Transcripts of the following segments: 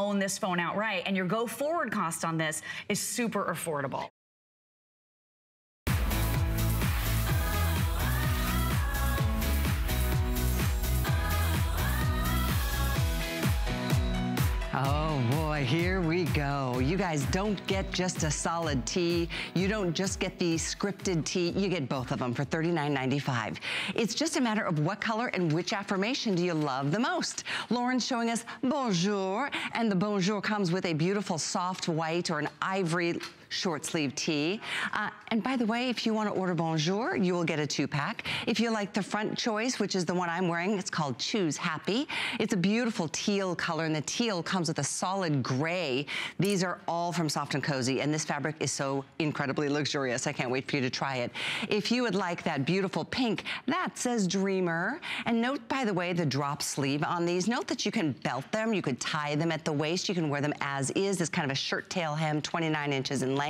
own this phone outright. And your go forward cost on this is super affordable. Oh boy, here we go. You guys don't get just a solid tee. You don't just get the scripted tee. You get both of them for $39.95. It's just a matter of what color and which affirmation do you love the most. Lauren's showing us bonjour, and the bonjour comes with a beautiful soft white or an ivory short sleeve tee. Uh, and by the way, if you want to order Bonjour, you will get a two pack. If you like the front choice, which is the one I'm wearing, it's called Choose Happy. It's a beautiful teal color and the teal comes with a solid gray. These are all from Soft and Cozy and this fabric is so incredibly luxurious. I can't wait for you to try it. If you would like that beautiful pink, that says Dreamer. And note, by the way, the drop sleeve on these. Note that you can belt them. You could tie them at the waist. You can wear them as is. This kind of a shirt tail hem, 29 inches in length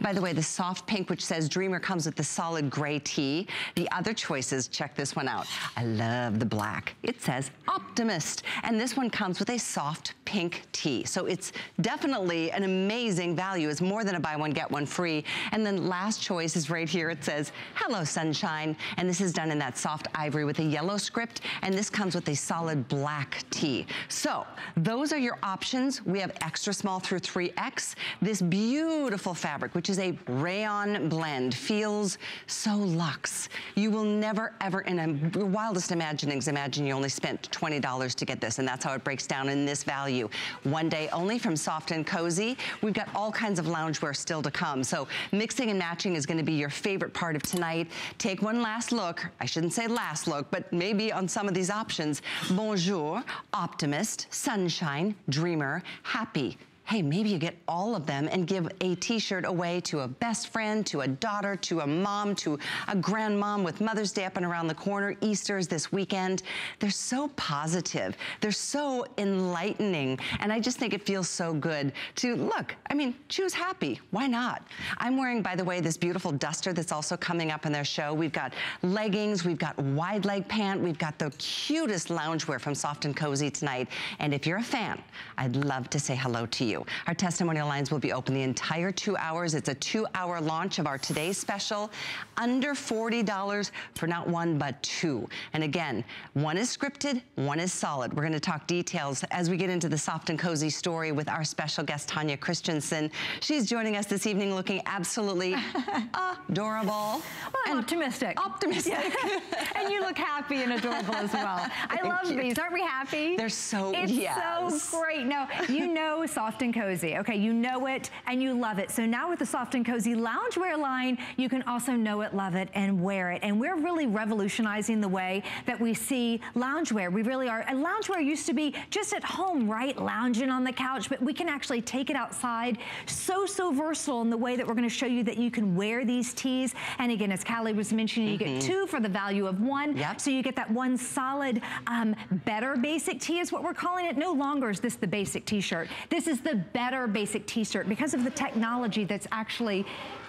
By the way, the soft pink, which says Dreamer, comes with the solid gray tee. The other choices, check this one out. I love the black. It says Optimist. And this one comes with a soft pink tee. So it's definitely an amazing value. It's more than a buy one, get one free. And then last choice is right here. It says, Hello Sunshine. And this is done in that soft ivory with a yellow script. And this comes with a solid black tee. So those are your options. We have extra small through 3X. This beautiful beautiful fabric, which is a rayon blend, feels so luxe. You will never, ever, in a wildest imaginings, imagine you only spent $20 to get this, and that's how it breaks down in this value. One day only from Soft and Cozy. We've got all kinds of loungewear still to come, so mixing and matching is gonna be your favorite part of tonight. Take one last look. I shouldn't say last look, but maybe on some of these options. Bonjour, Optimist, Sunshine, Dreamer, Happy, hey, maybe you get all of them and give a t-shirt away to a best friend, to a daughter, to a mom, to a grandmom with Mother's Day up and around the corner, Easter's this weekend. They're so positive. They're so enlightening. And I just think it feels so good to, look, I mean, choose happy. Why not? I'm wearing, by the way, this beautiful duster that's also coming up in their show. We've got leggings, we've got wide leg pant, we've got the cutest loungewear from Soft and Cozy tonight. And if you're a fan, I'd love to say hello to you you. Our testimonial lines will be open the entire two hours. It's a two hour launch of our today's special. Under $40 for not one, but two. And again, one is scripted, one is solid. We're gonna talk details as we get into the soft and cozy story with our special guest, Tanya Christensen. She's joining us this evening looking absolutely adorable. Well, and optimistic. Optimistic. Yeah. and you look happy and adorable as well. I love you. these. Aren't we happy? They're so, It's yes. so great. No, you know soft and cozy. Okay, you know it and you love it. So now with the soft and cozy loungewear line, you can also know it, love it, and wear it. And we're really revolutionizing the way that we see loungewear. We really are. And loungewear used to be just at home, right? Lounging on the couch, but we can actually take it outside. So, so versatile in the way that we're gonna show you that you can wear these tees. And again, as Callie was mentioning, you mm -hmm. get mm-hmm. two for the value of one. Yep. So you get that one solid, um, better basic tee is what we're calling it. No longer is this the basic t-shirt. This is the better basic t-shirt because of the technology that's actually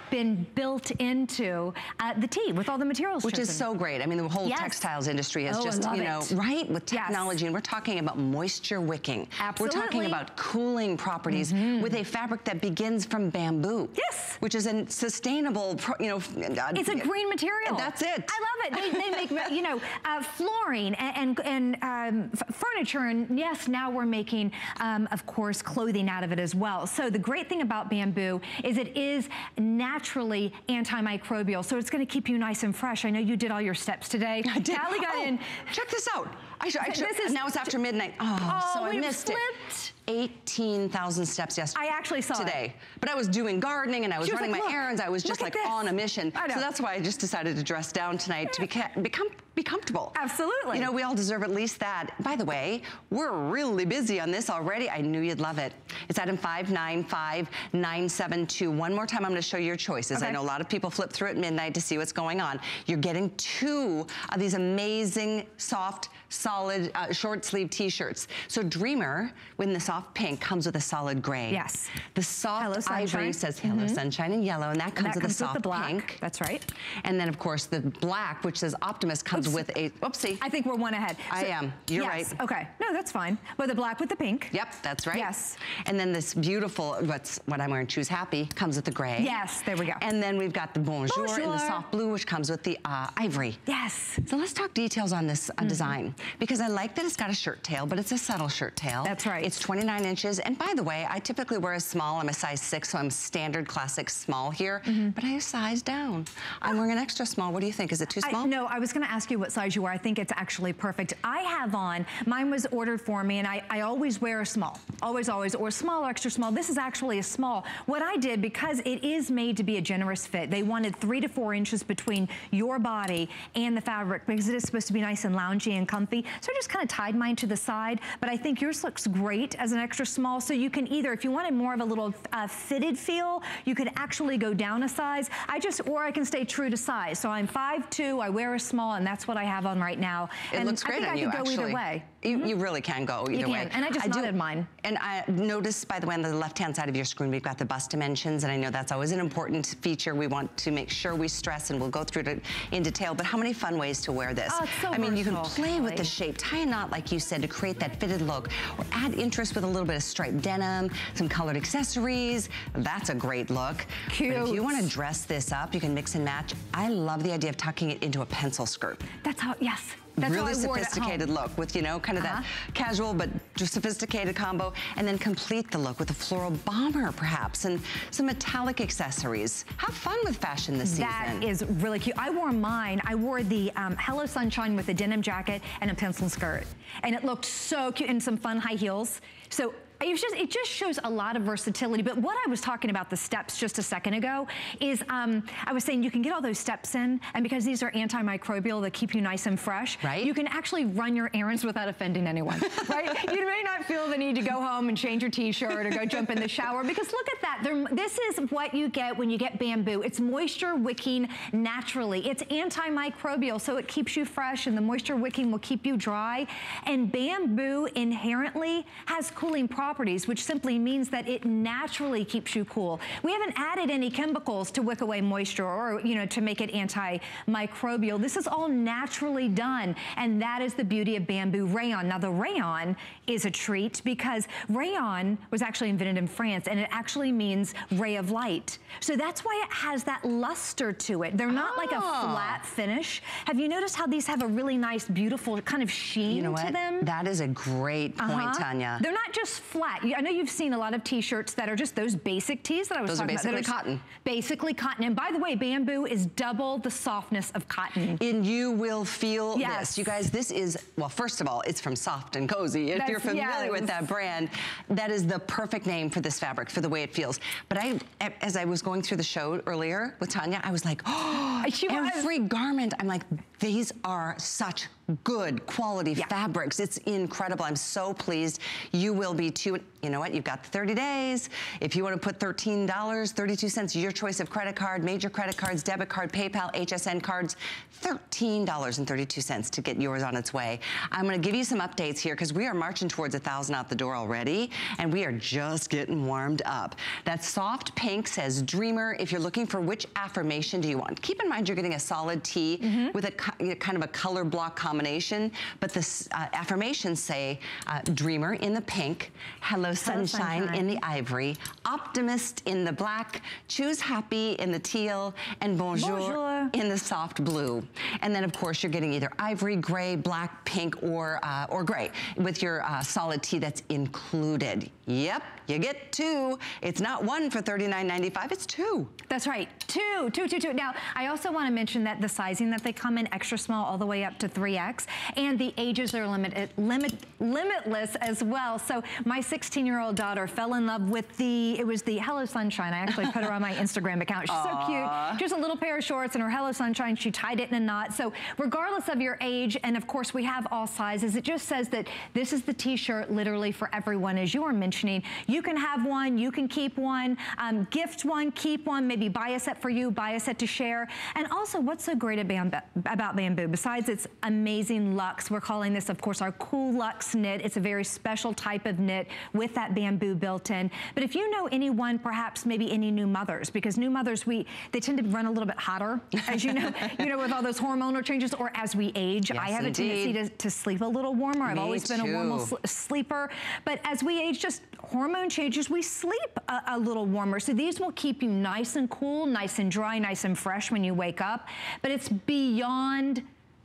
been built into uh, the tee with all the materials Which is so great. I mean, the whole yes. textiles industry has oh, just, you know, it. right, with technology. Yes. And we're talking about moisture wicking. Absolutely. We're talking about cooling properties mm -hmm. with a fabric that begins from bamboo. Yes. Which is a sustainable, you know. Uh, it's a green material. That's it. I love it. They, they make, you know, uh, flooring and, and, and um, furniture. And yes, now we're making, um, of course, clothing out of it as well. So the great thing about bamboo is it is natural naturally antimicrobial, so it's gonna keep you nice and fresh. I know you did all your steps today. I did. Callie got oh, in. Check this out. I should, I should, this is, now it's after midnight. Oh, oh so I missed flipped. it. 18,000 steps yesterday. I actually saw today. It. But I was doing gardening and I was, was running like, my errands. I was just like on a mission. So that's why I just decided to dress down tonight to be, become be comfortable. Absolutely. You know, we all deserve at least that. By the way, we're really busy on this already. I knew you'd love it. It's item 595972. One more time, I'm gonna show you your choices. Okay. I know a lot of people flip through at midnight to see what's going on. You're getting two of these amazing soft solid, uh, short sleeve t-shirts. So Dreamer, when the soft pink, comes with a solid gray. Yes. The soft Hello, ivory sunshine. says Hello Mhm. Sunshine in yellow, and that comes that with comes a soft with the black. pink. That's right. And then, of course, the black, which says Optimist, comes Oops. with a, oopsie. I think we're one ahead. I am. You're yes, right. Okay. No, that's fine. But the black with the pink. Yep, that's right. Yes. And then this beautiful, what's what I'm wearing, Choose Happy, comes with the gray. Yes, there we go. And then we've got the Bonjour, in the soft blue, which comes with the uh, ivory. Yes. So let's talk details on this uh, design because I like that it's got a shirt tail, but it's a subtle shirt tail. That's right. It's 29 inches. And by the way, I typically wear a small. I'm a size six, so I'm standard classic small here, mm-hmm. but I size down. I'm ah. wearing an extra small. What do you think? Is it too small? I, no, I was going to ask you what size you are. I think it's actually perfect. I have on, mine was ordered for me, and I, I always wear a small. Always, always, or small or extra small. This is actually a small. What I did, because it is made to be a generous fit, they wanted three to four inches between your body and the fabric because it is supposed to be nice and loungy and comfy. So I just kind of tied mine to the side, but I think yours looks great as an extra small. So you can either, if you wanted more of a little uh, fitted feel, you could actually go down a size. I just, or I can stay true to size. So I'm 5'2", I wear a small, and that's what I have on right now. It and looks I great think on I you, could go actually. either way. You, mm-hmm. you really can go either can, way. and I just do- knotted mine. And I noticed, by the way, on the left-hand side of your screen, we've got the bust dimensions, and I know that's always an important feature we want to make sure we stress, and we'll go through it in detail. But how many fun ways to wear this? Oh, it's so I mean, you can play with the shape, tie a knot, like you said, to create that fitted look, or add interest with a little bit of striped denim, some colored accessories. That's a great look. But if you want to dress this up, you can mix and match. I love the idea of tucking it into a pencil skirt That's how, yes. That's really how I wore it at home. sophisticated look with, you know, kind of Uh-huh. that casual but sophisticated combo. And then complete the look with a floral bomber, perhaps, and some metallic accessories. Have fun with fashion this That season. is really cute. I wore mine. I wore the um, Hello Sunshine with a denim jacket and a pencil skirt. And it looked so cute and some fun high heels. So it just, it just shows a lot of versatility. But what I was talking about the steps just a second ago is um, I was saying you can get all those steps in and because these are antimicrobial, they keep you nice and fresh. Right. You can actually run your errands without offending anyone, right? You may not feel the need to go home and change your t-shirt or go jump in the shower because look at that. They're, this is what you get when you get bamboo. It's moisture wicking naturally. It's antimicrobial, so it keeps you fresh and the moisture wicking will keep you dry. And bamboo inherently has cooling properties, which simply means that it naturally keeps you cool. We haven't added any chemicals to wick away moisture or, you know, to make it antimicrobial. This is all naturally done. And that is the beauty of bamboo rayon. Now the rayon is a treat because rayon was actually invented in France and it actually means ray of light. So that's why it has that luster to it. They're not like a Ah. flat finish. Have you noticed how these have a really nice, beautiful kind of sheen you know to what? them? That is a great point, Uh-huh. Tanya. They're not just flat. I know you've seen a lot of t-shirts that are just those basic tees that I was Those are talking about. that basically just cotton. Basically cotton. And by the way, bamboo is double the softness of cotton. and you will feel Yes. this. You guys, this is, well, first of all, it's from Soft and Cozy. If That's- you're familiar with that brand, that is the perfect name for this fabric, for the way it feels. But I, as I was going through the show earlier with Tanya, I was like, oh, She was. every garment, I'm like, these are such good quality Yeah. fabrics. It's incredible. I'm so pleased. You will be too. You know what? You've got 30 days. If you want to put $13, 32 cents, your choice of credit card, major credit cards, debit card, PayPal, HSN cards, $13.32 to get yours on its way. I'm going to give you some updates here because we are marching towards a 1,000 out the door already, and we are just getting warmed up. That soft pink says Dreamer. If you're looking for which affirmation do you want, keep in mind you're getting a solid tee Mm-hmm. with a kind of a color block combination, but the uh, affirmations say uh, Dreamer in the pink, Hello sunshine, sunshine. in the ivory, Optimist in the black, Choose Happy in the teal, and Bonjour, Bonjour. in the soft blue. And then of course you're getting either ivory, gray, black, pink, or, uh, or gray with your uh, solid tee that's included. Yep, you get two. It's not one for $39.95, it's two. That's right. Two, two, two, two. Now, I also want to mention that the sizing that they come in, extra small all the way up to 3X, and the ages are limited, limit, limitless as well. So my 16-year-old daughter fell in love with the, it was the Hello Sunshine. I actually put her on my Instagram account. She's so cute. Just a little pair of shorts and her Hello Sunshine, she tied it in a knot. So regardless of your age, and of course we have all sizes, it just says that this is the t-shirt literally for everyone, as you were mentioning. You can have one, you can keep one, um, gift one, keep one, maybe buy a set for you, buy a set to share. And also, what's so great about bamboo? Besides its amazing luxe, we're calling this, of course, our cool luxe knit. It's a very special type of knit with that bamboo built in. But if you know anyone, perhaps maybe any new mothers, because new mothers, we they tend to run a little bit hotter, as you know, you know, with all those hormonal changes, or as we age. Yes, I have indeed. a tendency to, to, sleep a little warmer. I've Me always been a warm sleeper. But as we age, just hormone changes, we sleep a, a little warmer. So these will keep you nice and cool, nice and dry, nice and fresh when you wake up. But it's beyond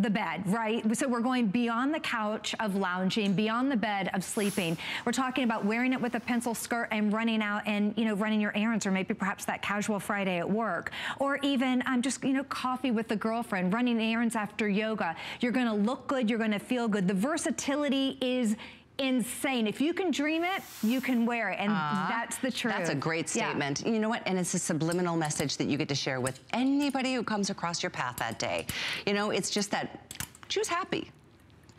the bed, right? So we're going beyond the couch of lounging, beyond the bed of sleeping. We're talking about wearing it with a pencil skirt and running out and, you know, running your errands or maybe perhaps that casual Friday at work. Or even um, just, you know, coffee with the girlfriend, running errands after yoga. You're gonna look good, you're gonna feel good. The versatility is insane. If you can dream it, you can wear it. And uh, that's the truth. That's a great statement. Yeah. You know what? And it's a subliminal message that you get to share with anybody who comes across your path that day. You know, it's just that choose happy.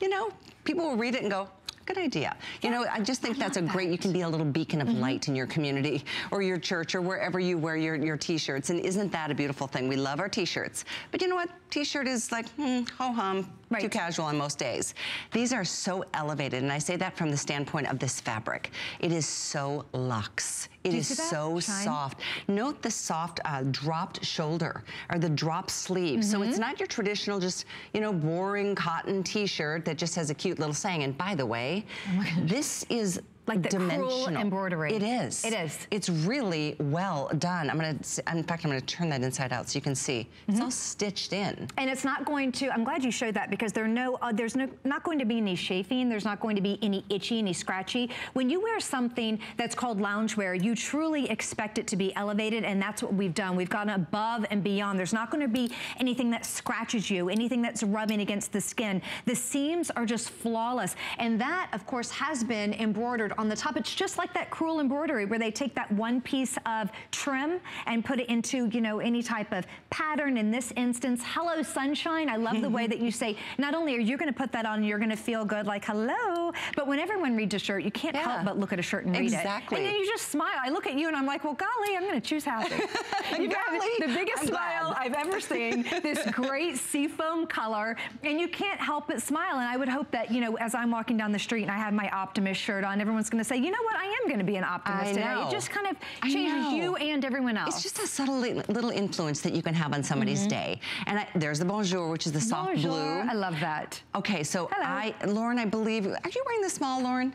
You know, people will read it and go, good idea. You know, I just think I that's a great, that. you can be a little beacon of mm -hmm. light in your community or your church or wherever you wear your, your t-shirts. And isn't that a beautiful thing? We love our t-shirts. But you know what? T-shirt is like, hmm, ho-hum, right. too casual on most days. These are so elevated, and I say that from the standpoint of this fabric. It is so luxe. It is so Shine? soft. Note the soft uh, dropped shoulder or the drop sleeve. Mm -hmm. So it's mm-hmm. not your traditional just, you know, boring cotton t-shirt that just has a cute little saying. And by the way, oh this is like the dimensional. embroidery. It is. It is. It's really well done. I'm gonna, in fact, I'm gonna turn that inside out so you can see. Mm -hmm. It's mm-hmm. all stitched in. And it's not going to, I'm glad you showed that because there no, uh, there's no, not going to be any chafing. There's not going to be any itchy, any scratchy. When you wear something that's called loungewear, you truly expect it to be elevated and that's what we've done. We've gone above and beyond. There's not gonna be anything that scratches you, anything that's rubbing against the skin. The seams are just flawless. And that, of course, has been embroidered on the top. It's just like that crewel embroidery where they take that one piece of trim and put it into, you know, any type of pattern. In this instance, hello sunshine. I love the way that you say, not only are you gonna put that on, you're gonna feel good like hello, but when everyone reads a shirt, you can't yeah. help but look at a shirt and read exactly. it. And then you just smile. I look at you and I'm like, well, golly, I'm gonna choose happy. you got the biggest I'm smile glad. I've ever seen, this great seafoam color, and you can't help but smile. And I would hope that, you know, as I'm walking down the street and I have my Optimist shirt on, everyone's going to say, you know what, I am going to be an optimist today. It just kind of changes you and everyone else. It's just a subtle little influence that you can have on somebody's mm -hmm. day. And I, there's the bonjour, which is the soft bonjour. blue. I love that. Okay, so Hello. I, Lauren, I believe, are you wearing the small, Lauren?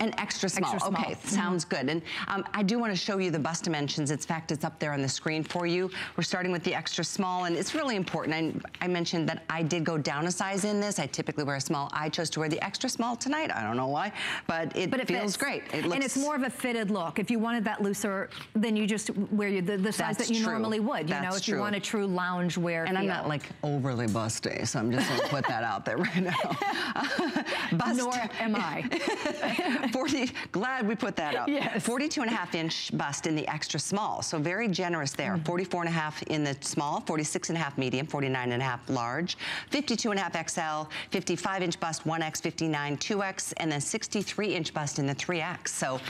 An extra small. Extra small. Okay, mm -hmm. sounds good. And um, I do want to show you the bust dimensions. In fact, it's up there on the screen for you. We're starting with the extra small, and it's really important. I, I mentioned that I did go down a size in this. I typically wear a small. I chose to wear the extra small tonight. I don't know why, but it, but it feels fits. great. It looks, and it's more of a fitted look. If you wanted that looser, then you just wear the, the size that you true. normally would. You That's know, if true. you want a true lounge wear And feel. I'm not like overly busty, so I'm just going to put that out there right now. Bust. Nor am I. 40, glad we put that up. Yes. 42 and a half inch bust in the extra small. So very generous there. Mm -hmm. 44 and a half in the small, 46 and a half medium, 49 and a half large, 52 and a half XL, 55 inch bust 1X, 59 2X, and then 63 inch bust in the 3X. So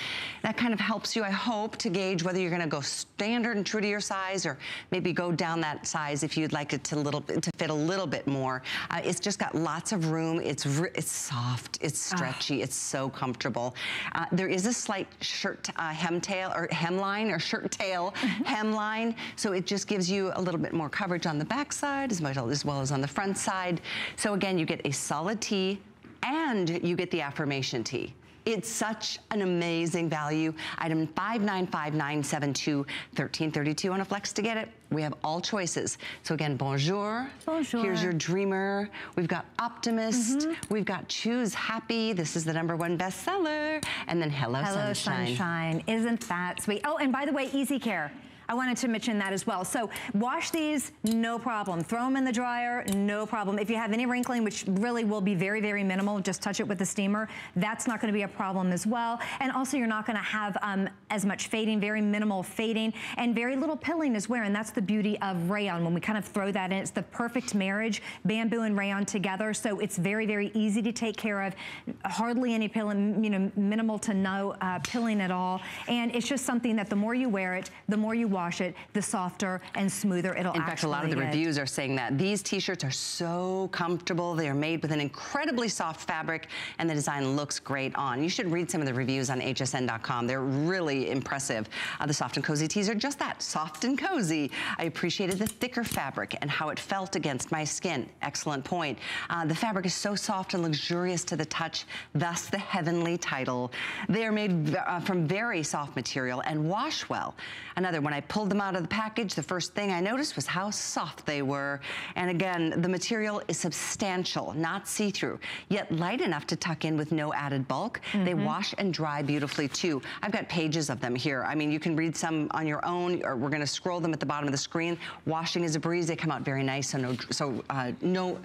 that kind of helps you, I hope, to gauge whether you're gonna go standard and true to your size or maybe go down that size if you'd like it to little to fit a little bit more. Uh, it's just got lots of room. It's it's soft, it's ah. stretchy, oh. it's so comfortable. Uh, there is a slight shirt uh, hem tail or hemline or shirt tail mm-hmm. hemline. So it just gives you a little bit more coverage on the back side as, much, as well as on the front side. So again, you get a solid tee and you get the affirmation tee. It's such an amazing value. Item 595972, 1332 on a flex to get it. We have all choices. So again, bonjour. Bonjour. Here's your dreamer. We've got optimist. Mm -hmm. We've got choose happy. This is the number one bestseller. And then hello, hello sunshine. sunshine. Isn't that sweet? Oh, and by the way, easy care. I wanted to mention that as well. So wash these, no problem. Throw them in the dryer, no problem. If you have any wrinkling, which really will be very, very minimal, just touch it with the steamer, that's not gonna be a problem as well. And also you're not gonna have um, as much fading, very minimal fading, and very little pilling as well, and that's the beauty of rayon. When we kind of throw that in, it's the perfect marriage, bamboo and rayon together, so it's very, very easy to take care of. Hardly any pilling, you know, minimal to no uh, pilling at all. And it's just something that the more you wear it, the more you wash it, the softer and smoother it'll In fact, a lot of the get. reviews are saying that. These t-shirts are so comfortable. They are made with an incredibly soft fabric and the design looks great on. You should read some of the reviews on hsn.com. They're really impressive. Uh, the soft and cozy tees are just that, soft and cozy. I appreciated the thicker fabric and how it felt against my skin. Excellent point. Uh, the fabric is so soft and luxurious to the touch, thus the heavenly title. They are made uh, from very soft material and wash well. Another, when I pulled them out of the package, the first thing I noticed was how soft they were. And again, the material is substantial, not see-through, yet light enough to tuck in with no added bulk. Mm -hmm. They mm-hmm. wash and dry beautifully too. I've got pages of them here. I mean, you can read some on your own, or we're gonna scroll them at the bottom of the screen. Washing is a breeze. They come out very nice, so no, so uh, no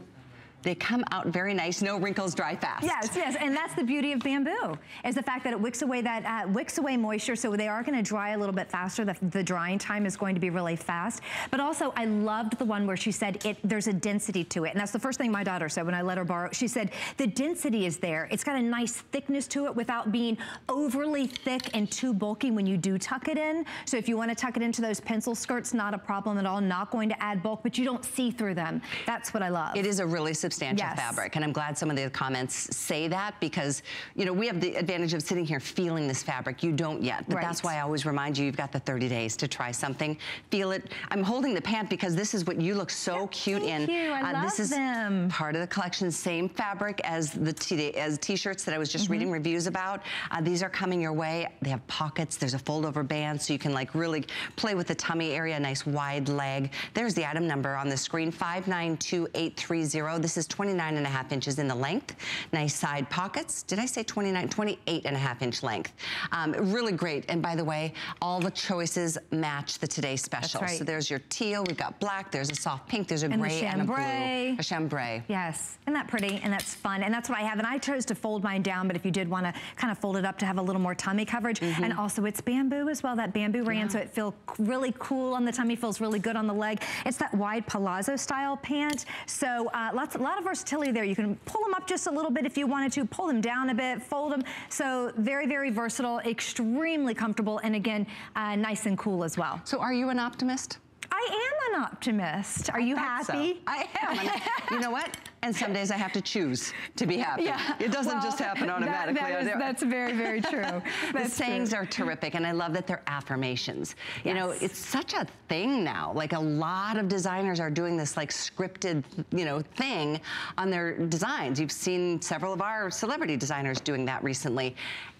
they come out very nice, no wrinkles, dry fast. Yes, yes, and that's the beauty of bamboo, is the fact that it wicks away that, uh, wicks away moisture, so they are gonna dry a little bit faster. The, the, drying time is going to be really fast. But also, I loved the one where she said it. there's a density to it, and that's the first thing my daughter said when I let her borrow. She said, the density is there. It's got a nice thickness to it without being overly thick and too bulky when you do tuck it in. So if you wanna tuck it into those pencil skirts, not a problem at all, not going to add bulk, but you don't see through them. That's what I love. It is a really substantial substantial yes. fabric. And I'm glad some of the comments say that because, you know, we have the advantage of sitting here feeling this fabric. You don't yet. But right. that's why I always remind you, you've got the 30 days to try something. Feel it. I'm holding the pant because this is what you look so yeah, cute in. You. I uh, love this is them. part of the collection, same fabric as the as t-shirts that I was just mm -hmm. reading reviews about. Uh, these are coming your way. They have pockets. There's a fold over band so you can like really play with the tummy area, nice wide leg. There's the item number on the screen, 592830. This is 29 29 and a half inches in the length. Nice side pockets. Did I say 29? 28 and a half inch length. Um, really great. And by the way, all the choices match the Today Special. Right. So there's your teal, we've got black, there's a soft pink, there's a and gray and a blue. A chambray. Yes. Isn't that pretty? And that's fun. And that's what I have. And I chose to fold mine down, but if you did want to kind of fold it up to have a little more tummy coverage. Mm -hmm. And also it's bamboo as well, that bamboo yeah. so it feels really cool on the tummy, feels really good on the leg. It's that wide palazzo style pant. So uh, lots, a lot of versatility there. You can pull them up just a little bit if you wanted to, pull them down a bit, fold them. So very, very versatile, extremely comfortable, and again, uh, nice and cool as well. So are you an optimist? I am an optimist. Are you happy? So. I am. you know what? And some days I have to choose to be happy. Yeah. It doesn't well, just happen automatically. That, that is, that's very, very true. the sayings true. are terrific, and I love that they're affirmations. Yes. You know, it's such a thing now. Like a lot of designers are doing this like scripted, you know, thing on their designs. You've seen several of our celebrity designers doing that recently.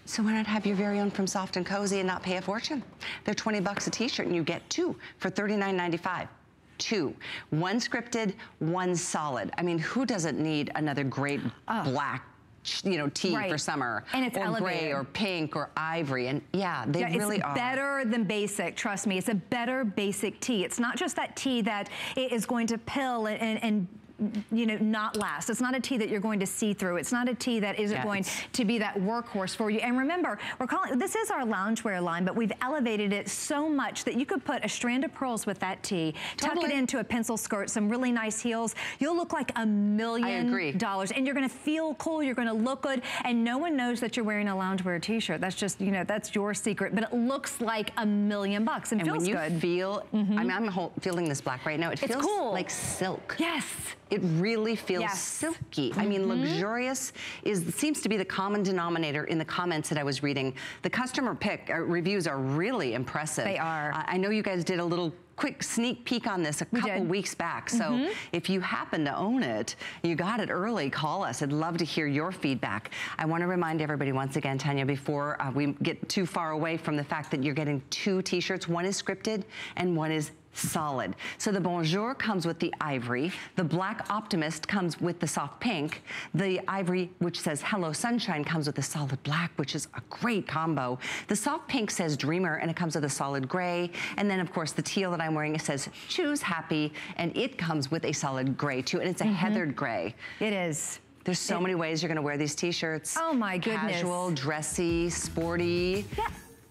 So why not have your very own from Soft and Cozy and not pay a fortune? They're 20 bucks a t-shirt and you get two for $39.95 two. One scripted, one solid. I mean, who doesn't need another great black you know, tee right. for summer. And it's or elevated. gray or pink or ivory. And yeah, they yeah, really are. It's better than basic, trust me. It's a better basic tee. It's not just that tee that it is going to pill and, and, and you know, not last. It's not a tee that you're going to see through. It's not a tee that isn't yes. going to be that workhorse for you. And remember, we're calling, this is our loungewear line, but we've elevated it so much that you could put a strand of pearls with that tee, totally. tuck it into a pencil skirt, some really nice heels. You'll look like a million dollars. And you're gonna feel cool, you're gonna look good, and no one knows that you're wearing a loungewear t-shirt. That's just, you know, that's your secret, but it looks like a million bucks and, and feels good. when you feel, mm -hmm. I mean, I'm feeling this black right now. It it's feels cool. like silk. Yes. It really feels yes. silky. Mm -hmm. I mean, mm-hmm. luxurious is seems to be the common denominator in the comments that I was reading. The customer pick uh, reviews are really impressive. They are. Uh, I know you guys did a little quick sneak peek on this a we couple did. weeks back. So mm -hmm. if you happen to own it, you got it early, call us. I'd love to hear your feedback. I want to remind everybody once again, Tanya, before uh, we get too far away from the fact that you're getting two t-shirts. One is scripted and one is solid. So the Bonjour comes with the ivory. The Black Optimist comes with the soft pink. The ivory, which says Hello Sunshine, comes with the solid black, which is a great combo. The soft pink says Dreamer, and it comes with a solid gray. And then, of course, the teal that I'm wearing, it says Choose Happy, and it comes with a solid gray, too. And it's a mm -hmm. heathered gray. It is. There's so it, many ways you're gonna wear these t-shirts. Oh my goodness. Casual, dressy, sporty. Yeah.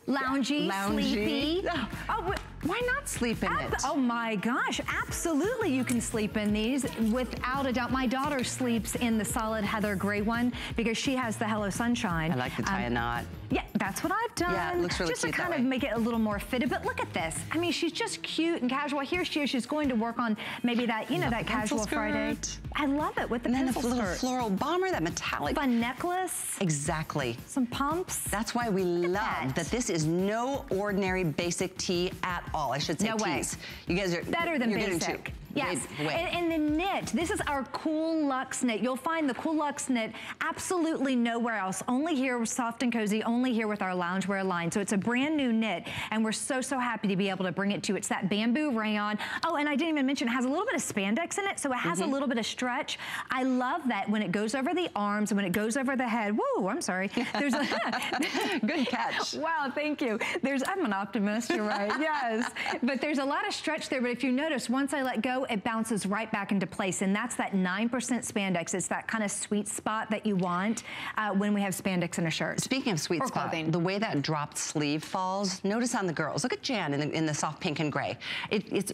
Loungy, yeah. Loungy. sleepy. Oh, why not sleep in Ab it? Oh my gosh, absolutely you can sleep in these without a doubt. My daughter sleeps in the solid heather gray one because she has the Hello Sunshine. I like to tie um, a knot. Yeah, that's what I've done. Yeah, it looks really Just to kind of make it a little more fitted. But look at this. I mean, she's just cute and casual. Here she is. She's going to work on maybe that, you know, that casual skirt. Friday. I love it with the and then little skirt. floral bomber, that metallic. Fun necklace. Exactly. Some pumps. That's why we love that. that. this is no ordinary basic tee at all. I should say no tees. Way. You guys are better than basic. Yes. And, and, the knit, this is our Cool Luxe knit. You'll find the Cool Luxe knit absolutely nowhere else, only here Soft and Cozy, only here with our loungewear line. So it's a brand new knit, and we're so, so happy to be able to bring it to you. It's that bamboo rayon. Oh, and I didn't even mention, it has a little bit of spandex in it, so it has mm -hmm. a mm-hmm. little bit of stretch. I love that when it goes over the arms and when it goes over the head. Woo, I'm sorry. There's a Good catch. Wow, thank you. There's, I'm an optimist, you're right, yes. But there's a lot of stretch there, but if you notice, once I let go, it bounces right back into place. And that's that 9% spandex. It's that kind of sweet spot that you want uh, when we have spandex in a shirt. Speaking of sweet or spot, clothing. the way that dropped sleeve falls, notice on the girls. Look at Jan in the, in the soft pink and gray. It, it's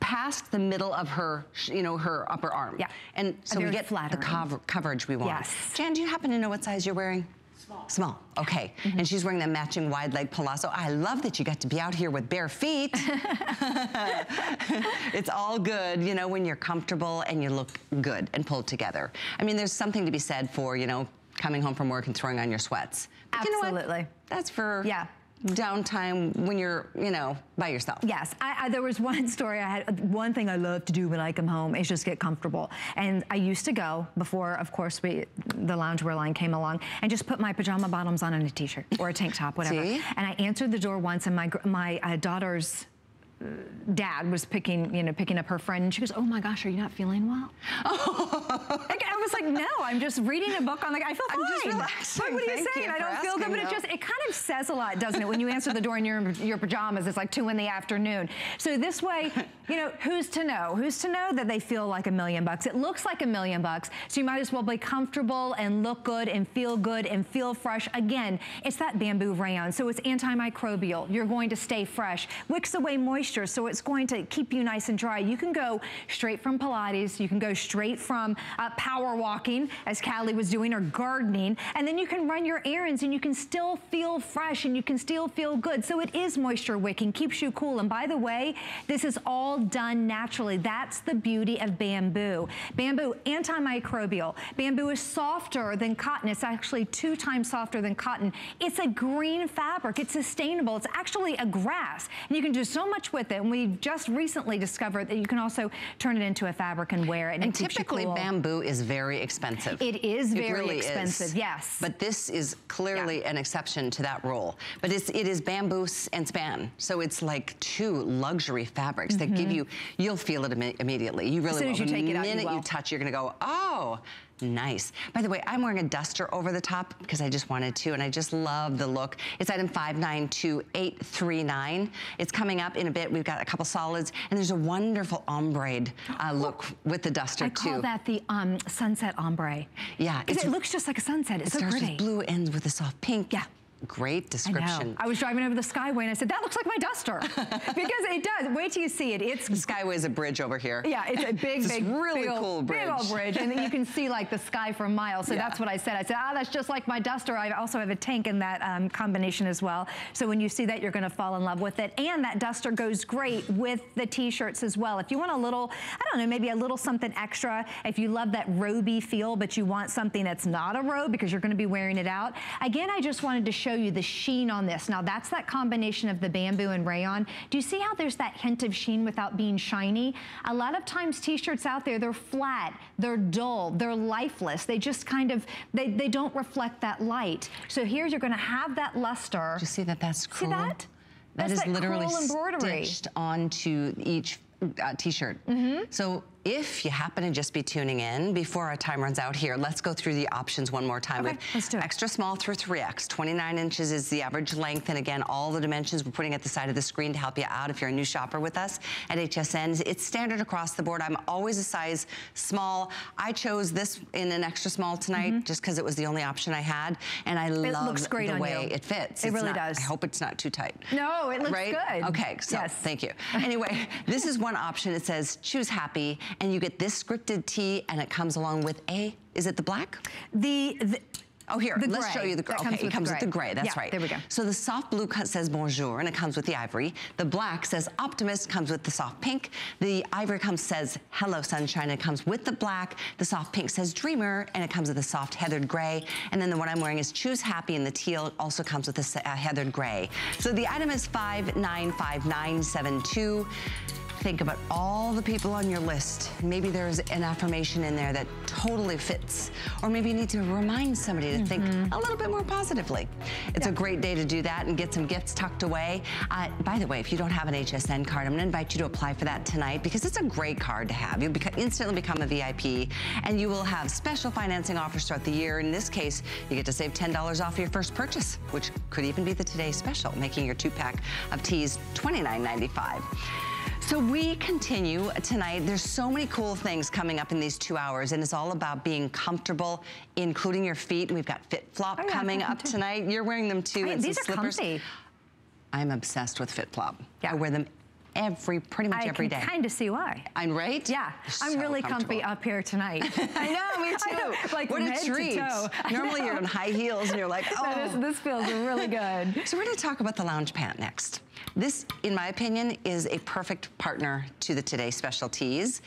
past the middle of her, you know, her upper arm. Yeah. And so we get flattering. the cover coverage we want. Yes. Jan, do you happen to know what size you're wearing? Small. Small, okay. Mm -hmm. And she's wearing the matching wide leg palazzo. I love that you got to be out here with bare feet. it's all good, you know, when you're comfortable and you look good and pulled together. I mean, there's something to be said for, you know, coming home from work and throwing on your sweats. But Absolutely. You know That's for yeah downtime when you're, you know, by yourself. Yes, I, I, there was one story I had, one thing I love to do when I come home is just get comfortable. And I used to go before, of course, we, the loungewear line came along and just put my pajama bottoms on and a t-shirt or a tank top, whatever. See? And I answered the door once and my, my uh, daughter's dad was picking, you know, picking up her friend and she goes, oh my gosh, are you not feeling well? like, I was like, no, I'm just reading a book on the, I feel fine. I'm just relaxing. What, what are you saying? You I don't feel good, but it just, it kind of says a lot, doesn't it? When you answer the door in your, your pajamas, it's like two in the afternoon. So this way, you know, who's to know? Who's to know that they feel like a million bucks? It looks like a million bucks, so you might as well be comfortable and look good and feel good and feel fresh. Again, it's that bamboo rayon, so it's antimicrobial. You're going to stay fresh. Wicks away moisture moisture, so it's going to keep you nice and dry. You can go straight from Pilates, you can go straight from uh, power walking, as Callie was doing, or gardening, and then you can run your errands and you can still feel fresh and you can still feel good. So it is moisture wicking, keeps you cool. And by the way, this is all done naturally. That's the beauty of bamboo. Bamboo, antimicrobial. Bamboo is softer than cotton. It's actually two times softer than cotton. It's a green fabric. It's sustainable. It's actually a grass. And you can do so much with it. And we just recently discovered that you can also turn it into a fabric and wear it. And, and typically cool. bamboo is very expensive. It is it very really expensive, is. yes. But this is clearly yeah. an exception to that rule. But it's, it is bamboo and span. So it's like two luxury fabrics mm -hmm. that give mm-hmm. you, you'll feel it Im immediately. You really as soon will. As you the take it minute out, you, you touch, you're gonna go, oh, Oh nice. By the way, I'm wearing a duster over the top because I just wanted to, and I just love the look. It's item 592839. It's coming up in a bit. We've got a couple solids, and there's a wonderful ombre uh, look with the duster, I too. I call that the um, sunset ombre. Yeah. Because it looks just like a sunset. It's it so pretty. It blue, ends with a soft pink. Yeah. Great description. I, I, was driving over the Skyway and I said, that looks like my duster. because it does. Wait till you see it. It's The Skyway is a bridge over here. Yeah, it's a big, it's big, really big cool old, bridge. Big old bridge. And then you can see like the sky for miles. So yeah. that's what I said. I said, ah, that's just like my duster. I also have a tank in that um, combination as well. So when you see that, you're going to fall in love with it. And that duster goes great with the t-shirts as well. If you want a little, I don't know, maybe a little something extra, if you love that roby feel, but you want something that's not a robe because you're going to be wearing it out. Again, I just wanted to show you the sheen on this. Now that's that combination of the bamboo and rayon. Do you see how there's that hint of sheen without being shiny? A lot of times t-shirts out there, they're flat, they're dull, they're lifeless. They just kind of, they, they don't reflect that light. So here you're gonna have that luster. Do you see that that's cool? See that? That That's is that literally stitched onto each uh, t-shirt. Mm-hmm. So if you happen to just be tuning in before our time runs out here, let's go through the options one more time. Okay, let's do it. Extra small through 3X, 29 inches is the average length. And again, all the dimensions we're putting at the side of the screen to help you out if you're a new shopper with us at HSN. It's standard across the board. I'm always a size small. I chose this in an extra small tonight just because it was the only option I had. And I love Mm-hmm. looks great the way you. it fits. It It's really not- does. I hope it's not too tight. No, it looks right? good. Okay, so Yes. thank you. Anyway, this is one option. It says choose happy, and you get this scripted tee, and it comes along with a. Is it the black? The, the Oh, here, The let's gray. show you the That gray. comes Okay, it with the comes with the gray. That's Yeah, right. there we go. So the soft blue cut says bonjour, and it comes with the ivory. The black says optimist, comes with the soft pink. The ivory comes says hello sunshine, it comes with the black. The soft pink says dreamer, and it comes with a soft heathered gray. And then the one I'm wearing is choose happy, and the teal also comes with a uh, heathered gray. So the item is 595972 think about all the people on your list. Maybe there's an affirmation in there that totally fits. Or maybe you need to remind somebody to think a little bit more positively. It's a great day to do that and get some gifts tucked away. Uh, by the way, if you don't have an HSN card, I'm gonna invite you to apply for that tonight because it's a great card to have. You'll beca- instantly become a VIP and you will have special financing offers throughout the year. In this case, you get to save $10 off your first purchase, which could even be the Today Special, making your two pack of tees $29.95. So we continue tonight. There's so many cool things coming up in these two hours, and it's all about being comfortable, including your feet. We've got FitFlop Oh, yeah, coming up too. tonight. You're wearing them too. And some these are slippers. comfy. I'm obsessed with FitFlop. Yeah. I wear them every, pretty much every day. I can kind of see why. I'm right. Yeah, They're I'm really comfy up here tonight. I know, me I too. like what a to treat. toe. Normally you're in high heels and you're like, oh. Is- this feels really good. So we're going to talk about the lounge pant next. This, in my opinion, is a perfect partner to the Today Special tees.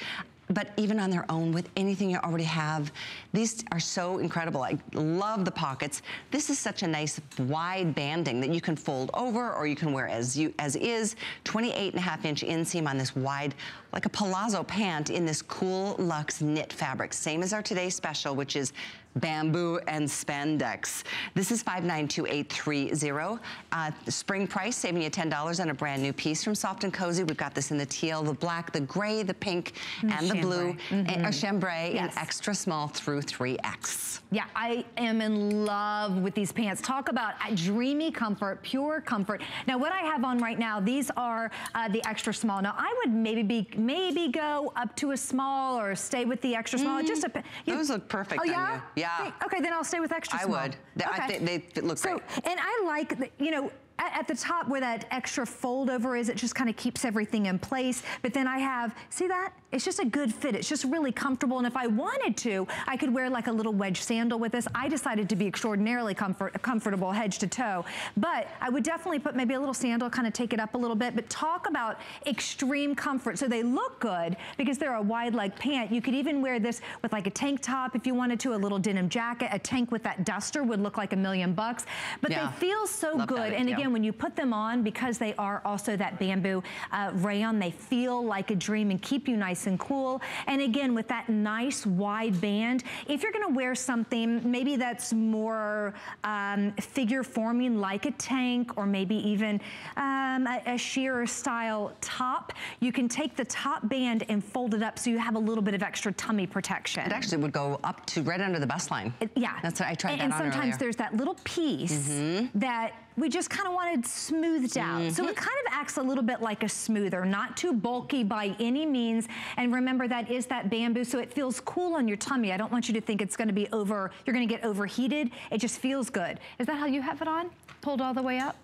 But even on their own, with anything you already have, these are so incredible. I love the pockets. This is such a nice wide banding that you can fold over or you can wear as you as is. 28 and a half inch inseam on this wide, like a palazzo pant in this cool luxe knit fabric. Same as our Today Special, which is bamboo and spandex. This is 592830. Uh, spring price, saving you $10 on a brand new piece from Soft and Cozy. We've got this in the teal, the black, the gray, the pink, and, the blue, chambray. and, or chambray Yes. in extra small through 3X. Yeah, I am in love with these pants. Talk about dreamy comfort, pure comfort. Now, what I have on right now, these are uh, the extra small. Now, I would maybe be maybe go up to a small or stay with the extra small. It Just a, you- Those look perfect Oh yeah, you. Yeah. Okay, then I'll stay with extra I small. would. They- I Okay. think they look so, great. And I like, the, you know, at, at the top where that extra fold over is, it just kind of keeps everything in place. But then I have, see that? It's just a good fit. It's just really comfortable. And if I wanted to, I could wear like a little wedge sandal with this. I decided to be extraordinarily comfort, comfortable head to toe. But I would definitely put maybe a little sandal, kind of take it up a little bit. But talk about extreme comfort. So they look good because they're a wide leg pant. You could even wear this with like a tank top if you wanted to, a little denim jacket. A tank with that duster would look like a million bucks. But Yeah. they feel so Love good. And again, when you put them on, because they are also that bamboo uh, rayon, they feel like a dream and keep you nice and cool. And again, with that nice wide band, if you're gonna wear something, maybe that's more um, figure forming like a tank or maybe even um, a, a shearer style top, you can take the top band and fold it up so you have a little bit of extra tummy protection. It actually would go up to right under the bust line. It- yeah. That's what I tried and, that and sometimes earlier. There's that little piece that we just kind of wanted smoothed out. So Mm-hmm. it kind of acts a little bit like a smoother, not too bulky by any means. And remember that is that bamboo, so it feels cool on your tummy. I don't want you to think it's gonna be over, you're gonna get overheated. It just feels good. Is that how you have it on? Pulled all the way up?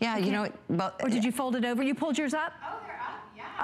Yeah, you know, but Or did you fold it over? You pulled yours up? Oh,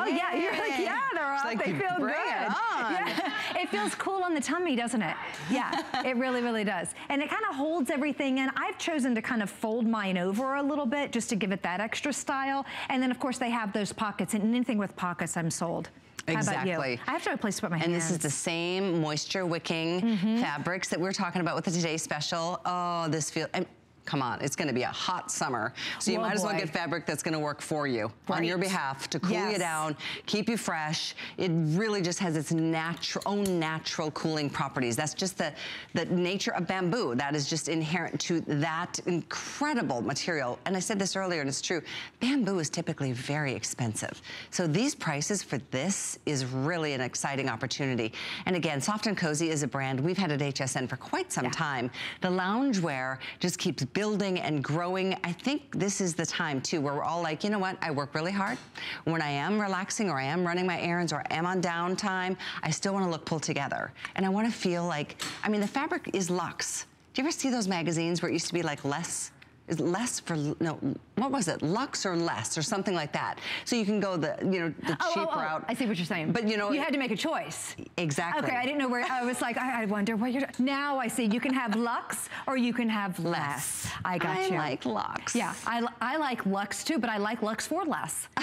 they're yeah. Oh yeah, you're like, yeah, they're up. like, they feel "Bring good. it on." Yeah, it feels cool on the tummy, doesn't it? Yeah, it really, really does. And it kind of holds everything in. I've chosen to kind of fold mine over a little bit just to give it that extra style. And then of course they have those pockets, and anything with pockets, I'm sold. How about you? Exactly. I have to have a place to put my And hands. this is the same moisture wicking Mm-hmm. fabrics that we're talking about with the Today Special. Oh, this feel, and come on, it's gonna be a hot summer. So you Whoa, might as well get fabric that's gonna work for you on your behalf to cool you down, keep you fresh. It really just has its natural, own natural cooling properties. That's just the, the nature of bamboo. That is just inherent to that incredible material. And I said this earlier, and it's true. Bamboo is typically very expensive. So these prices for this is really an exciting opportunity. And again, Soft and Cozy is a brand we've had at HSN for quite some Yeah. time. The loungewear just keeps building and growing. I think this is the time too where we're all like, you know what? I work really hard. When I am relaxing or I am running my errands or I am on downtime, I still want to look pulled together. And I want to feel like, I mean, the fabric is luxe. Do you ever see those magazines where it used to be like less? Is less for, no, what was it? Lux or less or something like that. So you can go the, you know, the Oh, cheap oh, oh, route. I see what you're saying. But you know, you had to make a choice. exactly. Okay, I didn't know where, I was like, I, I wonder what you're, now I see, you can have Lux or you can have less. less. I got I you. like Lux. Yeah, I, I like Lux too, but I like Lux for less.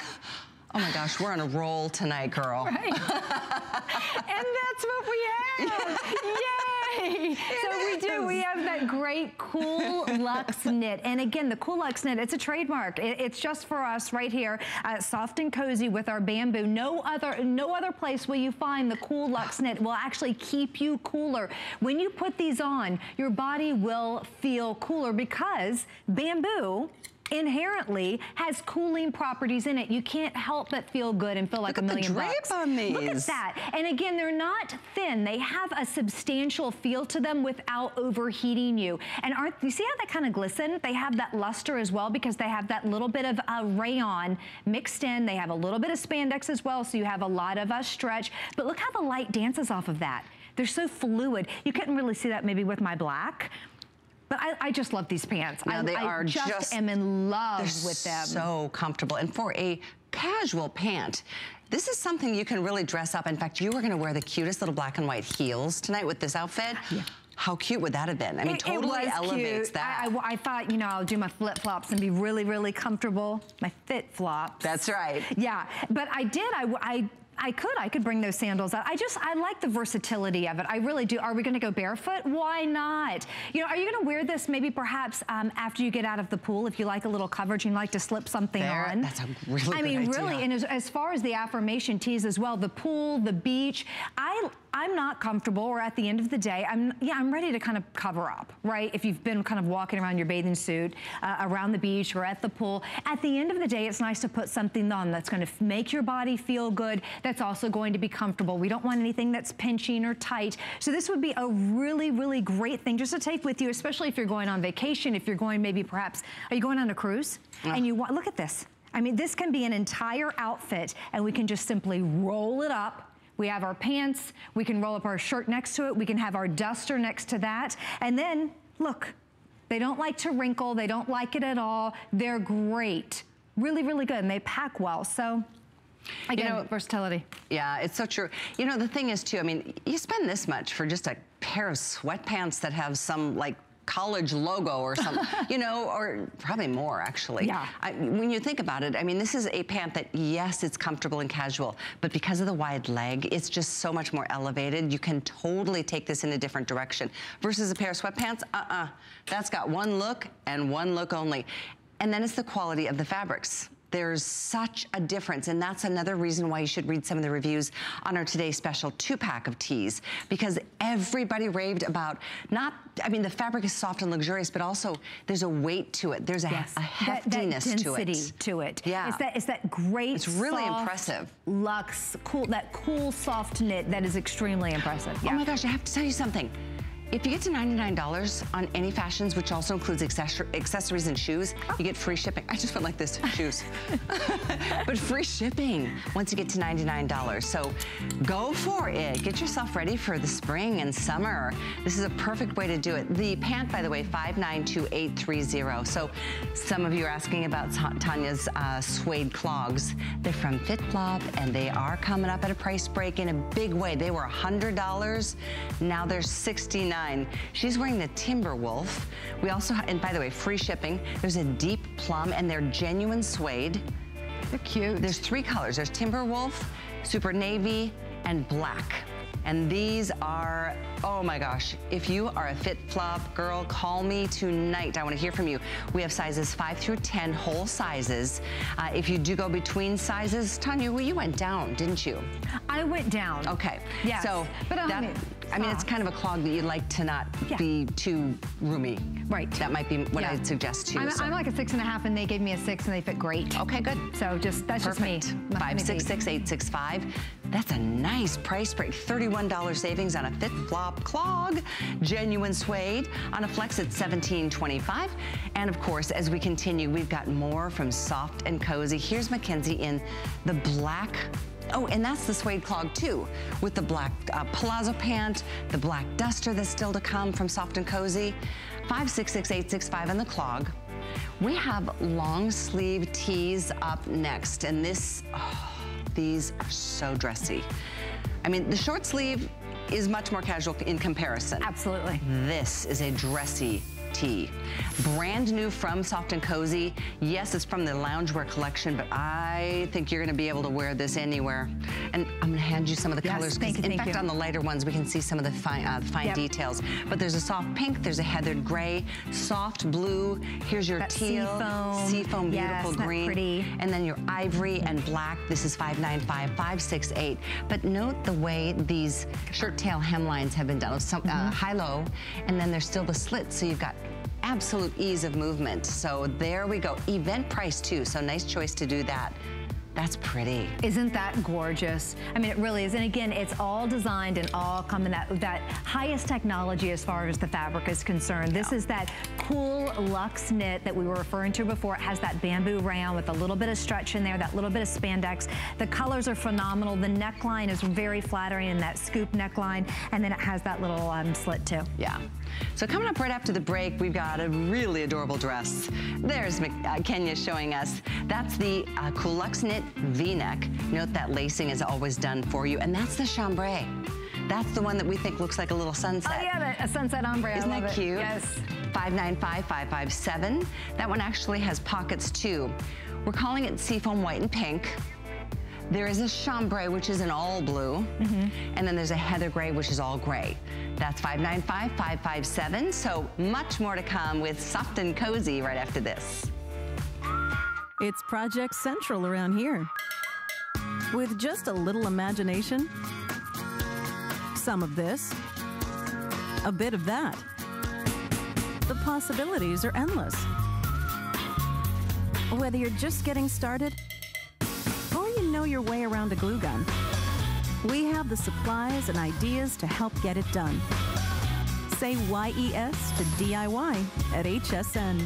Oh my gosh, we're on a roll tonight, girl. Right. and that's what we have. Yay! So we do. We have that great cool Luxe knit. And again, the cool Luxe knit, it's a trademark. It- it's just for us right here at Soft and Cozy with our bamboo. No other, no other place will you find the cool Luxe knit. will actually keep you cooler. When you put these on, your body will feel cooler because bamboo inherently has cooling properties in it. You can't help but feel good and feel like Look a at the million drape bucks. on Look at that. And again, they're not thin. They have a substantial feel to them without overheating you. And aren't you see how they kind of glisten? They have that luster as well because they have that little bit of uh, rayon mixed in. They have a little bit of spandex as well, so you have a lot of uh, stretch. But look how the light dances off of that. They're so fluid. You couldn't really see that maybe with my black. But I, I just love these pants. No, I, they I are just, just- am in love with them. so comfortable. And for a casual pant, this is something you can really dress up. In fact, you were gonna wear the cutest little black and white heels tonight with this outfit. How cute would that have been? I mean, It- it totally was elevates cute. that. I, I- I thought, you know, I'll do my flip flops and be really, really comfortable. My FitFlops. That's right. Yeah, but I did. I, I, I could. I could bring those sandals out. I just, I like the versatility of it. I really do. Are we going to go barefoot? Why not? You know, are you going to wear this maybe perhaps um, after you get out of the pool if you like a little coverage and you like to slip something There, on? that's a really I mean, idea. really, and as, as far as the affirmation tees as well, the pool, the beach, I, I'm not comfortable, or at the end of the day, I'm yeah, I'm ready to kind of cover up, right? If you've been kind of walking around your bathing suit uh, around the beach or at the pool, at the end of the day, it's nice to put something on that's going to make your body feel good. That's also going to be comfortable. We don't want anything that's pinching or tight. So this would be a really, really great thing just to take with you, especially if you're going on vacation. If you're going, maybe perhaps, are you going on a cruise? And you want look at this. I mean, this can be an entire outfit, and we can just simply roll it up. We have our pants, we can roll up our shirt next to it, we can have our duster next to that, and then, look, they don't like to wrinkle, they don't like it at all. They're great, really, really good, and they pack well, so again, know- versatility. Yeah, it's so true. You know, the thing is too, I mean, you spend this much for just a pair of sweatpants that have some like college logo or something, you know, or probably more actually. Yeah. I, when you think about it, I mean, this is a pant that, yes, it's comfortable and casual, but because of the wide leg, it's just so much more elevated. You can totally take this in a different direction. Versus a pair of sweatpants, uh-uh. That's got one look and one look only. And then it's the quality of the fabrics. There's such a difference, and that's another reason why you should read some of the reviews on our today's special two-pack of tees, because everybody raved about not, I mean, the fabric is soft and luxurious, but also there's a weight to it. There's a, Yes, a that, that heftiness to it. density to it. Yeah. It's that, it's that great, It's really soft, impressive. Luxe, cool, that cool soft knit that is extremely impressive. Oh my gosh, I have to tell you something. If you get to $99 on any fashions, which also includes accessories and shoes, you get free shipping. I just went like this, shoes. but free shipping once you get to $99. So go for it. Get yourself ready for the spring and summer. This is a perfect way to do it. The pant, by the way, 592830. So some of you are asking about Tanya's uh, suede clogs. They're from FitFlop and they are coming up at a price break in a big way. They were $100. Now they're 69. She's wearing the Timberwolf. We also, and by the way, free shipping. There's a deep plum and they're genuine suede. They're cute. There's three colors. There's Timberwolf, Super Navy, and black. And these are, oh my gosh, if you are a FitFlop girl, call me tonight. I wanna hear from you. We have sizes five through 10, whole sizes. Uh, if you do go between sizes, Tanya, well, you went down, didn't you? I went down. Okay. Yes. So but that, I mean, it's kind of a clog that you'd like to not yeah. be too roomy. Right. That might be what yeah. I'd suggest to you. I'm, so. I'm, like a six and a half and they gave me a six and they fit great. Okay, good. So just, that's Perfect. just me. Five six six eight six five. That's a nice price break. $31 savings on a fit flop clog. Genuine suede. On a flex, it's $17.25. And of course, as we continue, we've got more from Soft and Cozy. Here's Mackenzie in the black Oh, and that's the suede clog too, with the black uh, palazzo pant, the black duster that's still to come from Soft and Cozy. 566865 in the clog. We have long sleeve tees up next, and this, oh, these are so dressy. I mean, the short sleeve is much more casual in comparison. Absolutely. This is a dressy tee. Brand new from Soft and Cozy. Yes, it's from the loungewear collection, but I think you're gonna be able to wear this anywhere. And I'm gonna hand you some of the yes, colors. Thank you, in thank fact, you. on the lighter ones, we can see some of the fine, uh, fine yep. details. But there's a soft pink, there's a heathered gray, soft blue. Here's your that teal, seafoam, seafoam beautiful yes, green. Pretty. And then your ivory and black. This is 595, 568. But note the way these shirt tail hemlines have been done. Some, mm -hmm. high-low, and then there's still the slit, so you've got absolute ease of movement. So there we go. Event price too, so nice choice to do that. That's pretty. Isn't that gorgeous? I mean, it really is. And again, it's all designed and all come in that, that highest technology as far as the fabric is concerned. Yeah. This is that cool luxe knit that we were referring to before. It has that bamboo rayon with a little bit of stretch in there, that little bit of spandex. The colors are phenomenal. The neckline is very flattering in that scoop neckline. And then it has that little um, slit too. Yeah. So coming up right after the break, we've got a really adorable dress. There's uh, Kenya showing us. That's the uh, Luxe Knit V-neck. Note that lacing is always done for you. And that's the chambray. That's the one that we think looks like a little sunset. Oh yeah, a sunset ombre. Isn't that it cute? Yes. 595557. That one actually has pockets too. We're calling it seafoam white and pink. There is a chambray, which is an all blue, mm -hmm. and then there's a heather gray, which is all gray. That's 595-557, so much more to come with Soft and Cozy right after this. It's Project Central around here. With just a little imagination, some of this, a bit of that. The possibilities are endless. Whether you're just getting started know your way around a glue gun. We have the supplies and ideas to help get it done. Say YES to DIY at HSN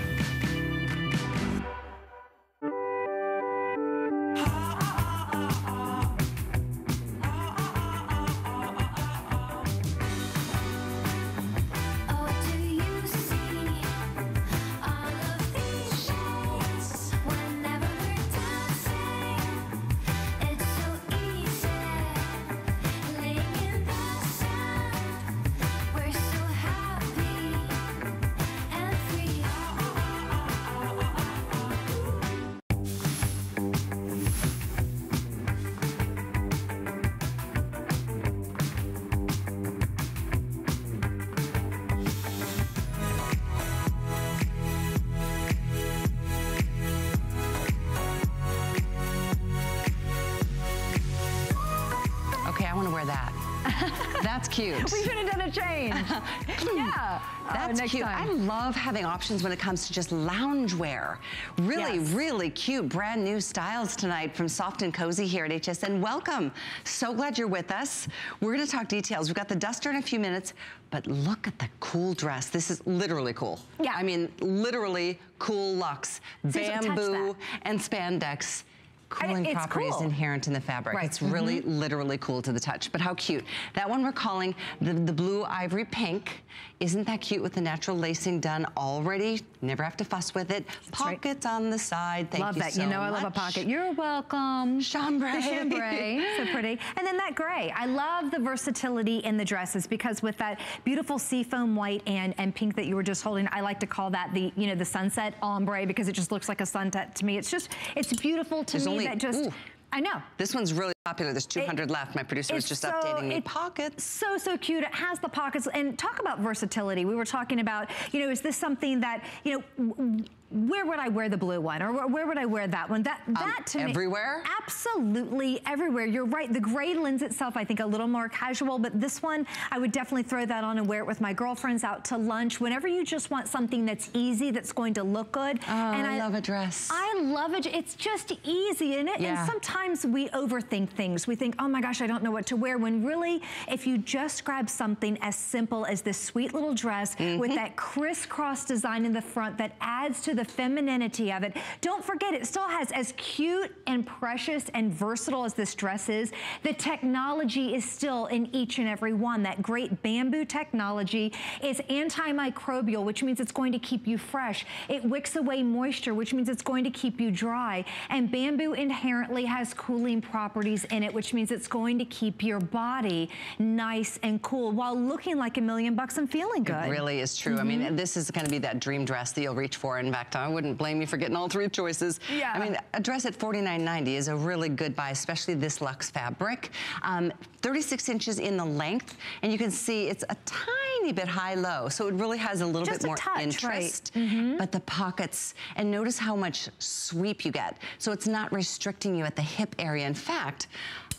Options when it comes to just loungewear. Really, Yes. really cute brand new styles tonight from Soft and Cozy here at HSN. Welcome. So glad you're with us. We're gonna talk details. We've got the duster in a few minutes, but look at the cool dress. This is literally cool. Yeah. I mean, literally cool luxe, bamboo and spandex. Cooling it's properties cool. inherent in the fabric. Right. It's really, mm-hmm. literally cool to the touch, but how cute. That one we're calling the, the blue ivory pink. Isn't that cute with the natural lacing done already? Never have to fuss with it. right. Pockets on the side. Thank love you that. so you know I love a pocket. You're welcome. Chambray. The chambray. so pretty. And then that gray. I love the versatility in the dresses because with that beautiful seafoam white and, and pink that you were just holding, I like to call that the, you know, the sunset ombre because it just looks like a sunset to me. It's just, it's beautiful to There's me that just, ooh. I know. This one's really popular. There's 200 left. My producer was just so- updating me. it- Pockets. So, so cute. It has the pockets. And talk about versatility. We were talking about, you know, is this something that, you know, where would I wear the blue one? Or where- would I wear that one? That, that to me. Um, everywhere? Absolutely everywhere. You're right. The gray lends itself, I think, a little more casual. But this one, I would definitely throw that on and wear it with my girlfriends out to lunch. Whenever you just want something that's easy, that's going to look good. Oh, and I love a dress. I love it. It's just easy. And, it, Yeah. and sometimes we overthink things. We think, oh my gosh, I don't know what to wear. When really, if you just grab something as simple as this sweet little dress Mm-hmm. with that crisscross design in the front that adds to the femininity of it. Don't forget, it still has as cute and precious and versatile as this dress is, the technology is still in each and every one. That great bamboo technology is antimicrobial, which means it's going to keep you fresh. It wicks away moisture, which means it's going to keep you dry. And bamboo inherently has cooling properties in it, which means it's going to keep your body nice and cool while looking like a million bucks and feeling good. It really is true. I Mm-hmm. mean, this is going to be that dream dress that you'll reach for. In fact, I wouldn't blame you for getting all three choices. Yeah. I mean, a dress at $49.90 is a really good buy, especially this luxe fabric. Um, 36 inches in the length, and you can see it's a tiny bit high-low, so it really has a little Just bit a more touch, right. interest. But the pockets, and notice how much sweep you get. So it's not restricting you at the hip area. In fact,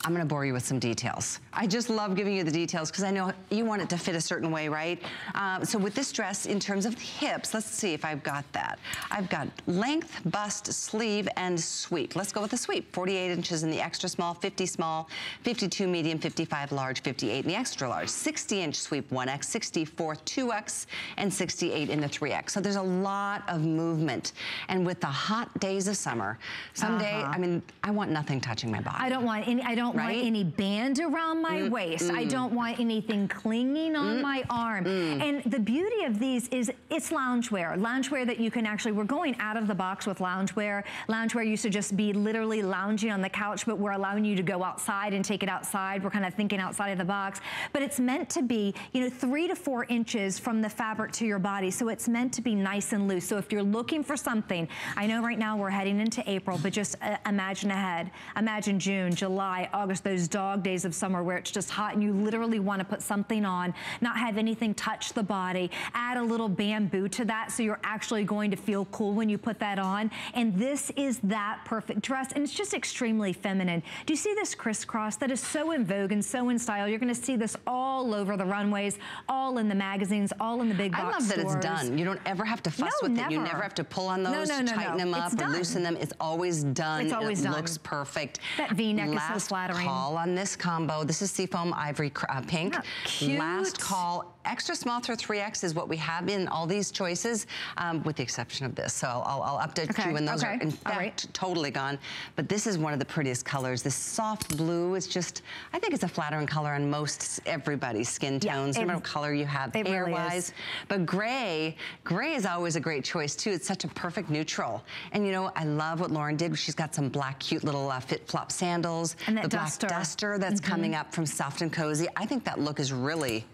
I'm gonna bore you with some details. I just love giving you the details because I know you want it to fit a certain way, right? Um, so with this dress, in terms of the hips, let's see if I've got that. I've got length, bust, sleeve, and sweep. Let's go with the sweep. 48 inches in the extra small, 50 small, 52 medium, 55 large, 58 in the extra large, 60 inch sweep 1X, 64 2X, and 68 in the 3X. So there's a lot of movement. And with the hot days of summer, someday, Uh-huh. I mean, I want nothing touching my body. I don't want any, I don't Right? want any band around my waist. I don't want anything clinging on my arm. And the beauty of these is it's loungewear. Loungewear that you can actually, we're going out of the box with loungewear. Loungewear used to just be literally lounging on the couch, but we're allowing you to go outside and take it outside. We're kind of thinking outside of the box. But it's meant to be, you know, three to four inches from the fabric to your body. So it's meant to be nice and loose. So if you're looking for something, I know right now we're heading into April, but just uh, imagine ahead. Imagine June, July, August, those dog days of summer where it's just hot and you literally want to put something on, not have anything touch the body, add a little bamboo to that so you're actually going to feel cool when you put that on. And this is that perfect dress and it's just extremely feminine. Do you see this crisscross? That is so in vogue and so in style. You're going to see this all over the runways, all in the magazines, all in the big I box love that it's done. You don't ever have to fuss No, with it. You never. never have to pull on those, no, no, tighten them up, It's or loosen them. It's always done. It's always it done. looks perfect. That V-neck is so Last call on this combo. This is seafoam ivory uh, pink. Yeah. Last call. Extra small through 3X is what we have in all these choices, um, with the exception of this. So I'll, I'll update Okay, you when those okay, are, in fact, right. totally gone. But this is one of the prettiest colors. This soft blue is just, I think it's a flattering color on most everybody's skin Yeah, tones, no matter what color you have hair-wise. But gray, gray is always a great choice too. It's such a perfect neutral. And you know, I love what Lauren did. She's got some black, cute little uh, FitFlop sandals. And that the duster. black duster that's Mm-hmm. coming up from Soft and Cozy. I think that look is really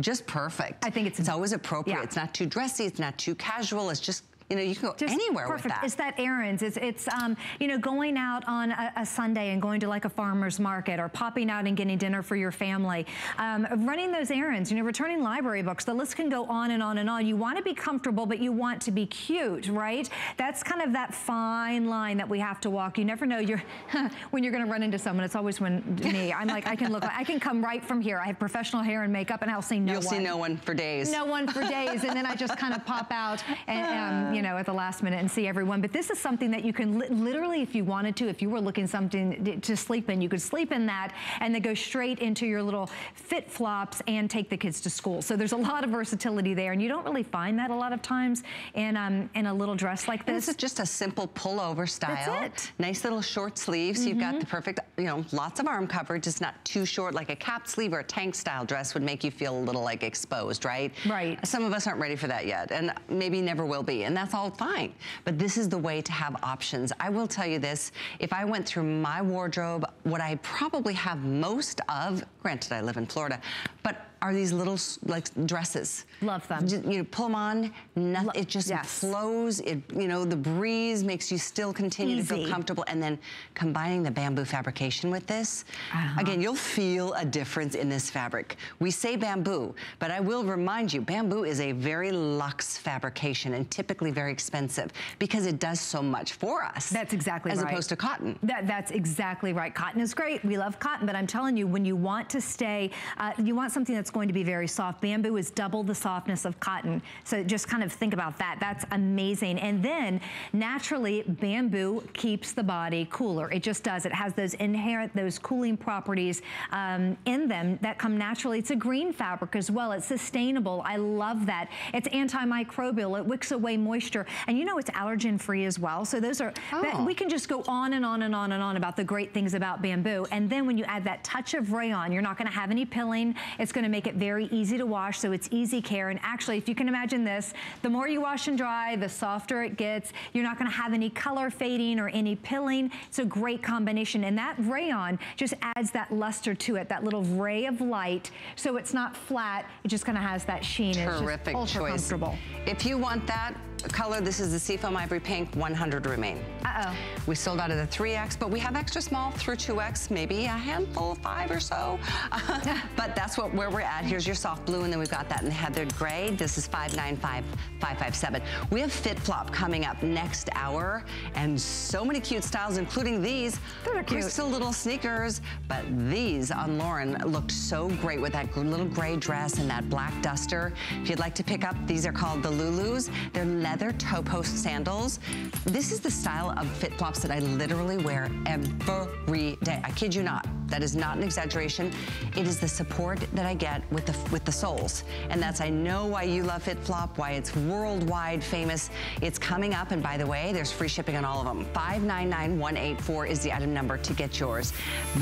just perfect. I think it's- It's always appropriate. yeah. It's not too dressy. It's not too casual. It's just You know, you can go Just anywhere perfect. with that. It's that errands. It's, it's um, you know, going out on a, a, Sunday and going to like a farmer's market or popping out and getting dinner for your family. Um, running those errands, you know, returning library books. The list can go on and on and on. You want to be comfortable, but you want to be cute, right? That's kind of that fine line that we have to walk. You never know you're when you're going to run into someone. It's always when me. I'm like, I can look, I can come right from here. I have professional hair and makeup and I'll see no one. You'll see no one for days. No one for days. and then I just kind of pop out and, um, you know, at the last minute and see everyone. But this is something that you can li literally, if you wanted to, if you were looking something to sleep in, you could sleep in that and then go straight into your little FitFlops and take the kids to school. So there's a lot of versatility there. And you don't really find that a lot of times in, um, in a little dress like this. this is just a simple pullover style. Nice little short sleeves. Mm -hmm. You've got the perfect, you know, lots of arm coverage. It's not too short like a cap sleeve or a tank style dress would make you feel a little like exposed, right? Right. Some of us aren't ready for that yet and maybe never will be and that's all fine. But this is the way to have options. I will tell you this, if I went through my wardrobe, what I probably have most of, granted I live in Florida, but are these little like dresses. Love them. Just, you know, pull them on, nothing, it just yes. flows. It, you know, the breeze makes you still continue Easy. to feel comfortable. And then combining the bamboo fabrication with this, uh -huh. again, you'll feel a difference in this fabric. We say bamboo, but I will remind you, bamboo is a very luxe fabrication and typically very expensive because it does so much for us. That's exactly as right. As opposed to cotton. That, that's exactly right. Cotton is great. We love cotton, but I'm telling you, when you want to stay, uh, you want something that's going to be very soft. Bamboo is double the softness of cotton. So just kind of think about that. That's amazing. And then naturally, bamboo keeps the body cooler. It just does. It has those inherent, those cooling properties um, in them that come naturally. It's a green fabric as well. It's sustainable. I love that. It's antimicrobial. It wicks away moisture. And you know it's allergen free as well. So those are, oh. we can just go on and on and on and on about the great things about bamboo. And then when you add that touch of rayon, you're not gonna have any pilling. It's gonna make it very easy to wash, so it's easy care. And actually, if you can imagine this, the more you wash and dry, the softer it gets. You're not gonna have any color fading or any pilling. It's a great combination. And that rayon just adds that luster to it, that little ray of light. So it's not flat, it just kind of has that sheen. Terrific it's ultra choice. comfortable. If you want that color, this is the Seafoam Ivory Pink, 100 remain. Uh-oh. We sold out of the 3X, but we have extra small through 2X, maybe a handful, five or so. but that's what where we're at. Here's your soft blue, and then we've got that in heathered gray. This is 595557. We have FitFlop coming up next hour, and so many cute styles, including these. They're cute. Crystal little sneakers, but these on Lauren looked so great with that little gray dress and that black duster. If you'd like to pick up, these are called the Lulus. They're leather toe post sandals. This is the style of FitFlops that I literally wear every day. I kid you not. That is not an exaggeration. It is the support that I get with the with the soles. And that's, I know why you love FitFlop, why it's worldwide famous. It's coming up, and by the way, there's free shipping on all of them. 599184 is the item number to get yours.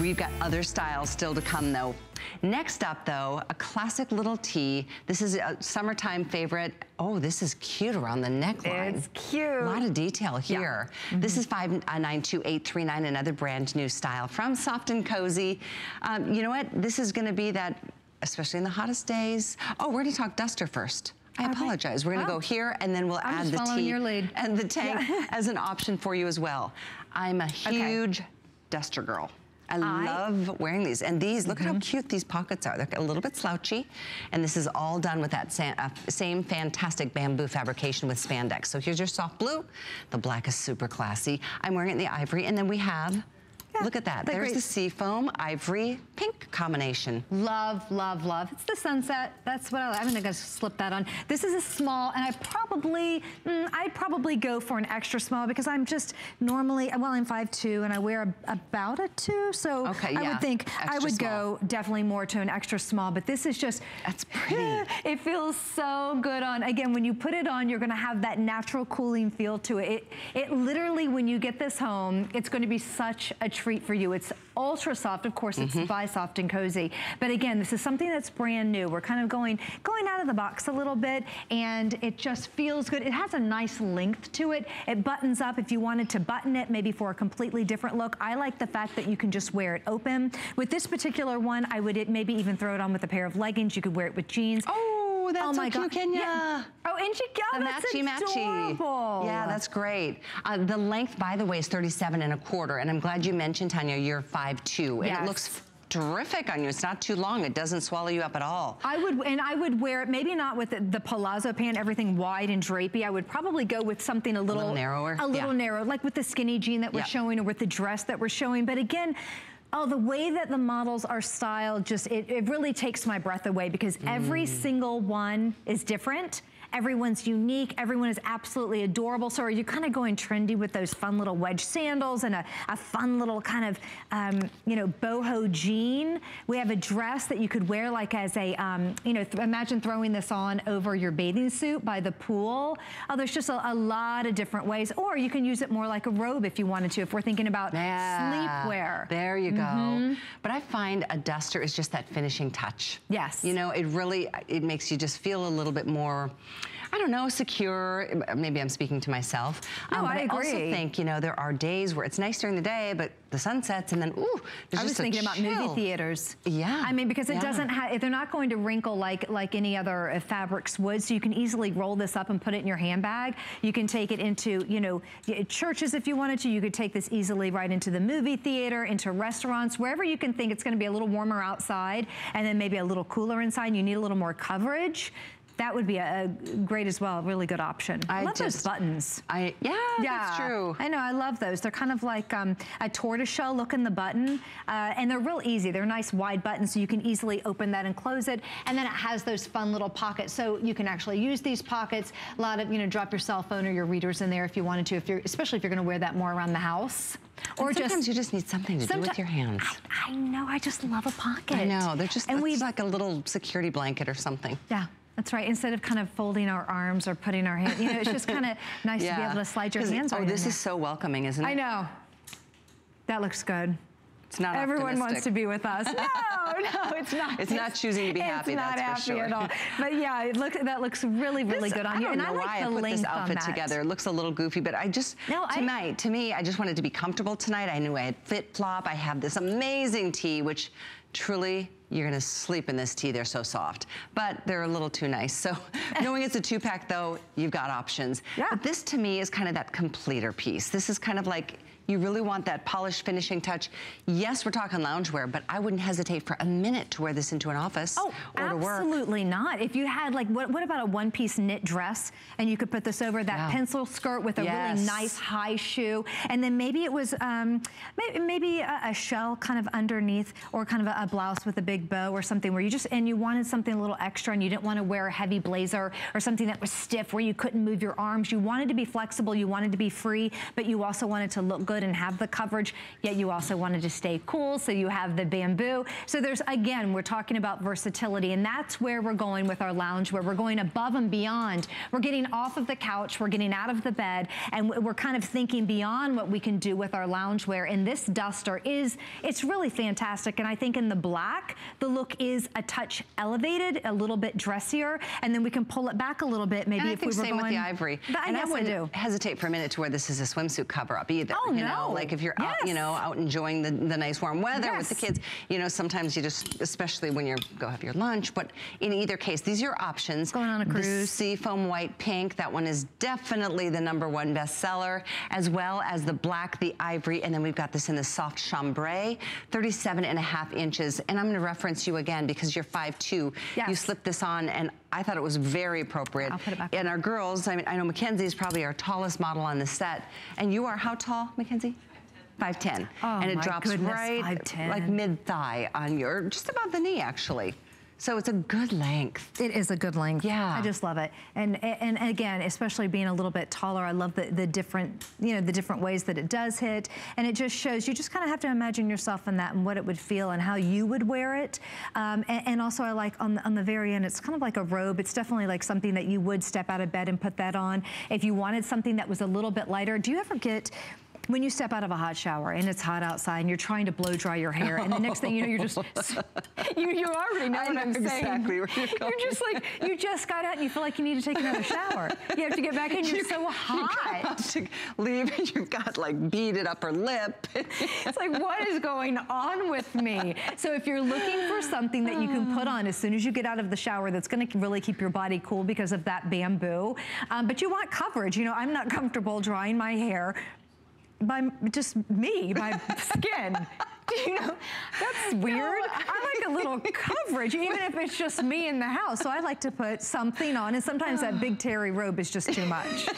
We've got other styles still to come though. Next up though, a classic little tee. This is a summertime favorite. Oh, this is cute around the neckline. It's cute. A lot of detail here. Yeah. Mm -hmm. This is 592839, another brand new style from Soft and Cozy. Um, you know what? This is gonna be that, especially in the hottest days. Oh, we're gonna talk duster first. I apologize. We're gonna oh. go here and then we'll I'm add the lead. and the tank yeah. as an option for you as well. I'm a huge okay. duster girl. I, I, love wearing these. And these, look mm -hmm. at how mm-hmm. cute these pockets are. They're a little bit slouchy. And this is all done with that uh, same fantastic bamboo fabrication with spandex. So here's your soft blue. The black is super classy. I'm wearing it in the ivory. And then we have Look at that. There's great. the seafoam ivory pink combination. Love, love, love. It's the sunset. That's what I, I'm gonna slip that on. This is a small, and I probably, mm, I'd probably go for an extra small because I'm just normally, well, I'm 5'2", and I wear a, about a two, so okay, I yeah. would think extra I would small. go definitely more to an extra small, but this is just, that's pretty. it feels so good on. Again, when you put it on, you're gonna have that natural cooling feel to it. It, it literally, when you get this home, it's gonna be such a treat for you. It's ultra soft. Of course, it's mm -hmm. by Soft and Cozy. But again, this is something that's brand new. We're kind of going, going out of the box a little bit, and it just feels good. It has a nice length to it. It buttons up if you wanted to button it, maybe for a completely different look. I like the fact that you can just wear it open. With this particular one, I would maybe even throw it on with a pair of leggings. You could wear it with jeans. Oh, Oh, that's oh so my cute, God. Kenya. Yeah. Oh, and she, oh, The that's matchy matchy. adorable. Yeah, that's great. Uh, the length, by the way, is 37 and a quarter. And I'm glad you mentioned, Tanya, you're 5'2". And Yes. it looks terrific on you. It's not too long. It doesn't swallow you up at all. I would, and I would wear it, maybe not with the, the palazzo pant, everything wide and drapey. I would probably go with something a little, little narrower? A little Yeah. narrow, like with the skinny jean that we're Yeah. showing or with the dress that we're showing. But again, Oh, the way that the models are styled just, it, it really takes my breath away because every Mm. single one is different. Everyone's unique. Everyone is absolutely adorable. So are you kind of going trendy with those fun little wedge sandals and a, a fun little kind of, um, you know, boho jean? We have a dress that you could wear like as a, um, you know, th imagine throwing this on over your bathing suit by the pool. Oh, there's just a, a lot of different ways. Or you can use it more like a robe if you wanted to, if we're thinking about Yeah. sleepwear. There you go. But I find a duster is just that finishing touch. Yes. You know, it really, it makes you just feel a little bit more, I don't know, secure. Maybe I'm speaking to myself. No, but I I, also think, you know, there are days where it's nice during the day, but the sun sets and then, ooh, there's I was thinking about movie theaters. Yeah, I mean, because it yeah. doesn't have, they're not going to wrinkle like like any other uh, fabrics would, so you can easily roll this up and put it in your handbag. You can take it into, you know, churches if you wanted to. You could take this easily right into the movie theater, into restaurants, wherever you can think it's going to be a little warmer outside and then maybe a little cooler inside. and You need a little more coverage. That would be a, a great as well, a really good option. I, I love those buttons. I, yeah, that's true. I know, I love those. They're kind of like um, a tortoiseshell look in the button, uh, and they're real easy. They're nice wide buttons, so you can easily open that and close it. And then it has those fun little pockets, so you can actually use these pockets. A lot of, you know, drop your cell phone or your readers in there if you wanted to, if you're, especially if you're going to wear that more around the house. Or sometimes just you just need something to do with your hands. I, I know, I just love a pocket. I know, they're just, and we've like a little security blanket or something. yeah. That's right. Instead of kind of folding our arms or putting our hands, you know, it's just kind of nice to be able to slide your hands oh, right Oh, in this is so welcoming, isn't it? I know. That looks good. It's not Everyone wants to be with us. No, no, it's not. It's not choosing to be happy, It's not happy at all. But yeah, it look, that looks really, really This- good on I you. and I like why the I put length this outfit together. It looks a little goofy, but I just No, I- tonight, to me, I just wanted to be comfortable tonight. I knew I had FitFlop. I have this amazing tee, which truly you're gonna sleep in this tee. They're so soft, but they're a little too nice. So knowing it's a two pack though, you've got options. Yeah. But this to me is kind of that completer piece. This is kind of like you really want that polished finishing touch. Yes, we're talking loungewear, but I wouldn't hesitate for a minute to wear this into an office Oh, or to work. absolutely not. If you had like, what, what about a one-piece knit dress and you could put this over that Yeah. pencil skirt with a really nice high shoe, and then maybe it was um, maybe, maybe a, a shell kind of underneath, or kind of a, a blouse with a big bow or something where you just and you wanted something a little extra and you didn't want to wear a heavy blazer or something that was stiff where you couldn't move your arms. You wanted to be flexible, you wanted to be free, but you also wanted to look good and have the coverage. Yet you also wanted to stay cool, so you have the bamboo. So there's again, we're talking about versatility, and that's where we're going with our lounge, where we're going above and beyond. We're getting off of the couch, we're getting out of the bed, and we're kind of thinking beyond what we can do with our loungewear. And this duster is, it's really fantastic. And I think in the black, the look is a touch elevated, a little bit dressier, and then we can pull it back a little bit, maybe And if we were same going. with the ivory. But and I I wouldn't do. hesitate for a minute to wear this as a swimsuit cover up either. Oh, you no. Know, like if you're out, you know, out enjoying the, the nice warm weather with the kids, you know, sometimes you just, especially when you're go have your lunch. But in either case, these are your options. Going on a The cruise. seafoam white pink, that one is definitely the number one bestseller, as well as the black, the ivory, and then we've got this in the soft chambray, 37 and a half inches. And I'm gonna reference you again because you're 5'2". You slip this on and I thought it was very appropriate. I'll put it back And our girls, I mean, I know Mackenzie is probably our tallest model on the set. And you are how tall, Mackenzie? 5'10". Oh, and it my drops goodness, right 5'10". like mid-thigh on your, just above the knee actually. So it's a good length. It is a good length. Yeah. I just love it. And and again, especially being a little bit taller, I love the, the different, you know, the different ways that it does hit. And it just shows, you just kind of have to imagine yourself in that and what it would feel and how you would wear it. Um, and, and also I like on the, on the very end, it's kind of like a robe. It's definitely like something that you would step out of bed and put that on. If you wanted something that was a little bit lighter, do you ever get, when you step out of a hot shower and it's hot outside and you're trying to blow dry your hair and the next thing you know, you're just, you, you already know I what know I'm saying. exactly where you're going. You're just like, you just got out and you feel like you need to take another shower. You have to get back in, you're so hot. to leave and you've got like beaded upper lip. It's like, what is going on with me? So if you're looking for something that you can put on as soon as you get out of the shower that's gonna really keep your body cool because of that bamboo, um, but you want coverage. You know, I'm not comfortable drying my hair by just me, my skin. You know, that's weird. I like a little coverage, even if it's just me in the house. So I like to put something on, and sometimes that big terry robe is just too much.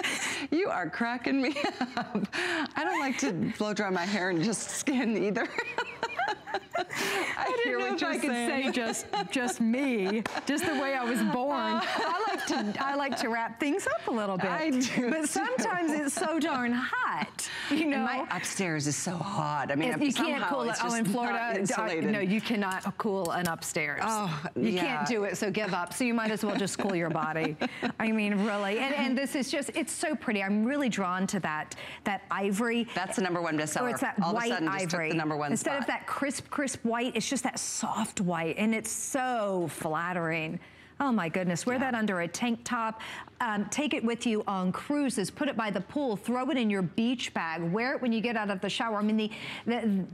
you are cracking me up. I don't like to blow dry my hair and just skin either. I, I hear didn't know what if you're I could saying. say just just me, just the way I was born. I like to I like to wrap things up a little bit. I do But too. sometimes it's so darn hot, you know. And my upstairs is so hot. I mean, If you can't cool it. Oh, in Florida, uh, insulated. no, you cannot cool an upstairs. Oh, you yeah. can't do it. So give up. So you might as well just cool your body. I mean, really. And, and this is just, it's so pretty. I'm really drawn to that that ivory. That's the number one bestseller. Or it's that All white of a sudden, just took the number one Instead spot. of that crisp, crisp white, it's just that soft white, and it's so flattering. Oh my goodness, wear that under a tank top. Um, take it with you on cruises, put it by the pool, throw it in your beach bag, wear it when you get out of the shower. I mean, the, the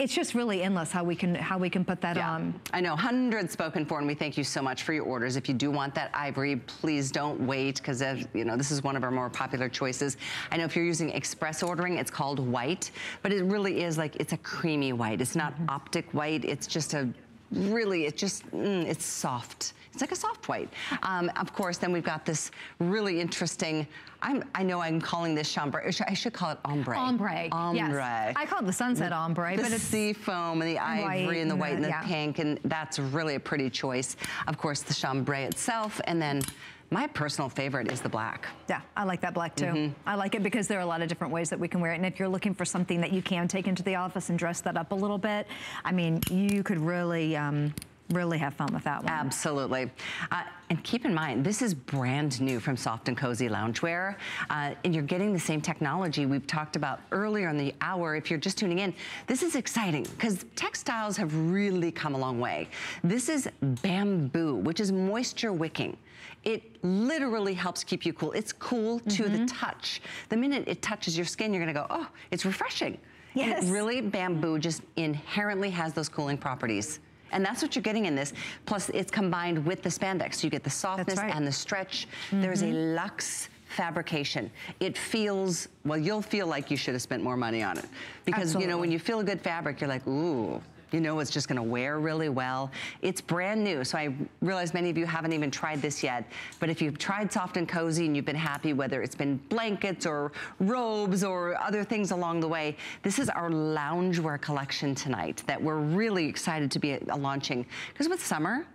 it's just really endless how we can how we can put that Yeah, on. I know, hundreds spoken for, and we thank you so much for your orders. If you do want that ivory, please don't wait, because you know this is one of our more popular choices. I know if you're using express ordering, it's called white, but it really is like it's a creamy white. It's not mm-hmm. optic white. It's just a really, it just, mm, it's soft. It's like a soft white. Um, of course, then we've got this really interesting. I'm, I know I'm calling this chambray. I should call it ombre. Ombre. Ombre. Yes. I call it the sunset ombre, the but it's sea foam and the ivory white and the and white the- and the yeah. pink, and that's really a pretty choice. Of course, the chambray itself, and then my personal favorite is the black. Yeah, I like that black too. Mm-hmm. I like it because there are a lot of different ways that we can wear it. And if you're looking for something that you can take into the office and dress that up a little bit, I mean, you could really, um, really have fun with that one. Absolutely. Uh, and keep in mind, this is brand new from Soft and Cozy Loungewear. Uh, and you're getting the same technology we've talked about earlier in the hour. If you're just tuning in, this is exciting because textiles have really come a long way. This is bamboo, which is moisture wicking. It literally helps keep you cool. It's cool to Mm-hmm. the touch. The minute it touches your skin, you're gonna go, oh, it's refreshing. And Yes. it really, bamboo just inherently has those cooling properties. And that's what you're getting in this. Plus, it's combined with the spandex. So you get the softness right. and the stretch. There's a Mm-hmm. luxe fabrication. It feels, well, you'll feel like you should have spent more money on it. Because, you know, when you feel a good fabric, you're like, ooh, you know it's just gonna wear really well. It's brand new, so I realize many of you haven't even tried this yet, but if you've tried Soft and Cozy and you've been happy, whether it's been blankets or robes or other things along the way, this is our loungewear collection tonight that we're really excited to be uh, launching. Because with summer,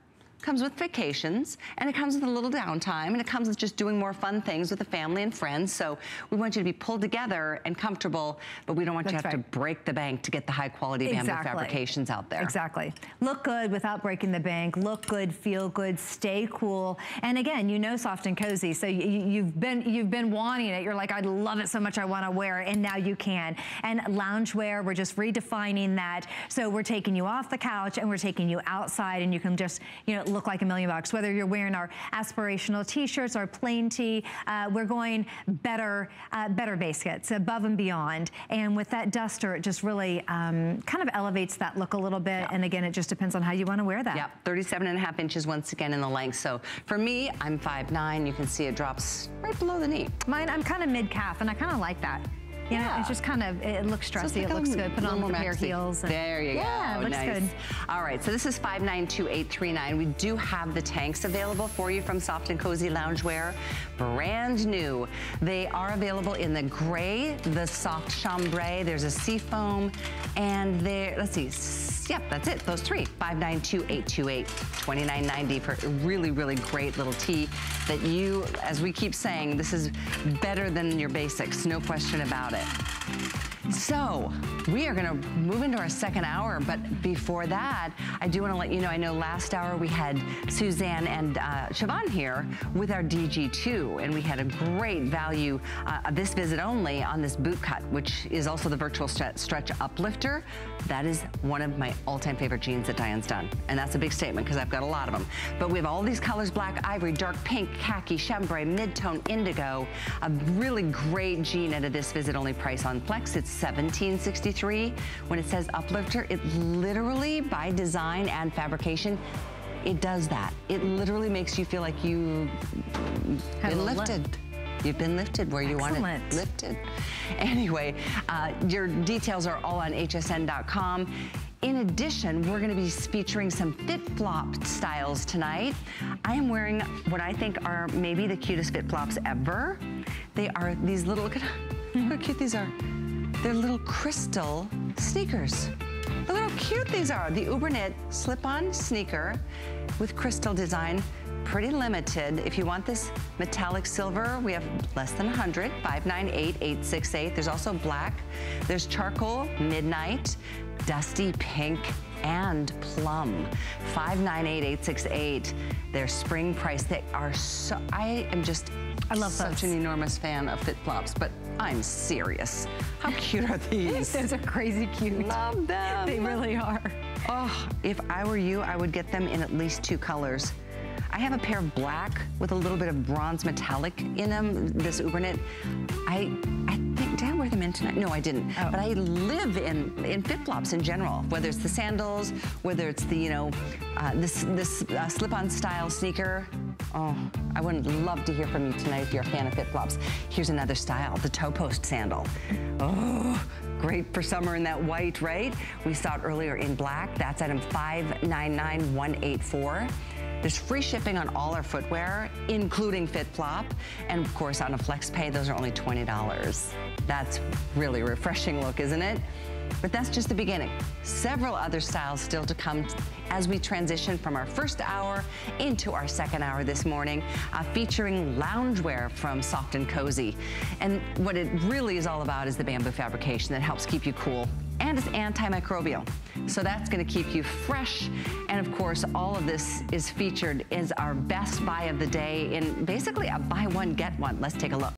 comes with vacations and it comes with a little downtime and it comes with just doing more fun things with the family and friends. So we want you to be pulled together and comfortable, but we don't want you to That's have right. to break the bank to get the high quality bamboo fabrications out there. Exactly. Look good without breaking the bank. Look good, feel good, stay cool. And again, you know soft and cozy, so you, you've been you've been wanting it. You're like, I love it so much, I want to wear it, and now you can. And loungewear, we're just redefining that. So we're taking you off the couch and we're taking you outside, and you can just you know look like a million bucks. Whether you're wearing our aspirational T-shirts or plain tee, uh, we're going better, uh, better base kits, above and beyond. And with that duster, it just really um, kind of elevates that look a little bit. And again, it just depends on how you want to wear that. Yep, 37 and a half inches once again in the length. So for me, I'm 5'9". You can see it drops right below the knee. Mine, I'm kind of mid-calf, and I kind of like that. Know, Yeah. it's just kind of, it looks So dressy, like it looks good. Put on more pair of heels. and- There you go. Yeah, it looks nice. good. All right, so this is 592839. We do have the tanks available for you from Soft and Cozy Loungewear. Brand new. They are available in the gray, the soft chambray. There's a sea foam, and there, let's see, yep, that's it. Those three, 592828, 2990 for a really, really great little tee that you, as we keep saying, this is better than your basics, no question about it. で。So we are gonna move into our second hour, but before that, I do wanna let you know, I know last hour we had Suzanne and uh, Siobhan here with our DG2, and we had a great value uh, this visit only on this boot cut, which is also the virtual stretch uplifter. That is one of my all-time favorite jeans that Diane's done. And that's a big statement because I've got a lot of them. But we have all these colors, black ivory, dark pink, khaki, chambray, mid-tone, indigo. A really great jean at a this visit only price on Flex. It's $17.63. When it says uplifter, it literally, by design and fabrication, it does that. It literally makes you feel like you've been lifted. You've been lifted where you Excellent. want it lifted. Anyway, uh, your details are all on hsn.com. In addition, we're gonna be featuring some FitFlop styles tonight. I am wearing what I think are maybe the cutest fit-flops ever. They are these little, look at how cute these are. They're little crystal sneakers. Look how cute these are. The Uberknit slip-on sneaker with crystal design pretty limited. If you want this metallic silver, we have less than 100, 598-868. There's also black. There's charcoal, midnight, dusty pink, and plum. 598-868. Their spring price. They are so, I am just I love such those. an enormous fan of FitFlops, but I'm serious. How cute are these? those are crazy cute. Love them. They really are. Oh, if I were you, I would get them in at least two colors. I have a pair of black with a little bit of bronze metallic in them, this Uberknit. I, I think, did I wear them in tonight? No, I didn't. Oh. But I live in, in flip-flops in general, whether it's the sandals, whether it's the, you know, uh, this, this uh, slip-on style sneaker. Oh, I would love to hear from you tonight if you're a fan of flip-flops. Here's another style, the toe post sandal. Oh, great for summer in that white, right? We saw it earlier in black. That's item 599184. There's free shipping on all our footwear, including FitFlop. And of course, on a FlexPay, those are only $20. That's really refreshing look, isn't it? But that's just the beginning. Several other styles still to come as we transition from our first hour into our second hour this morning, uh, featuring loungewear from Soft and Cozy. And what it really is all about is the bamboo fabrication that helps keep you cool and it's antimicrobial. So that's gonna keep you fresh. And of course, all of this is featured as our best buy of the day in basically a buy one, get one. Let's take a look.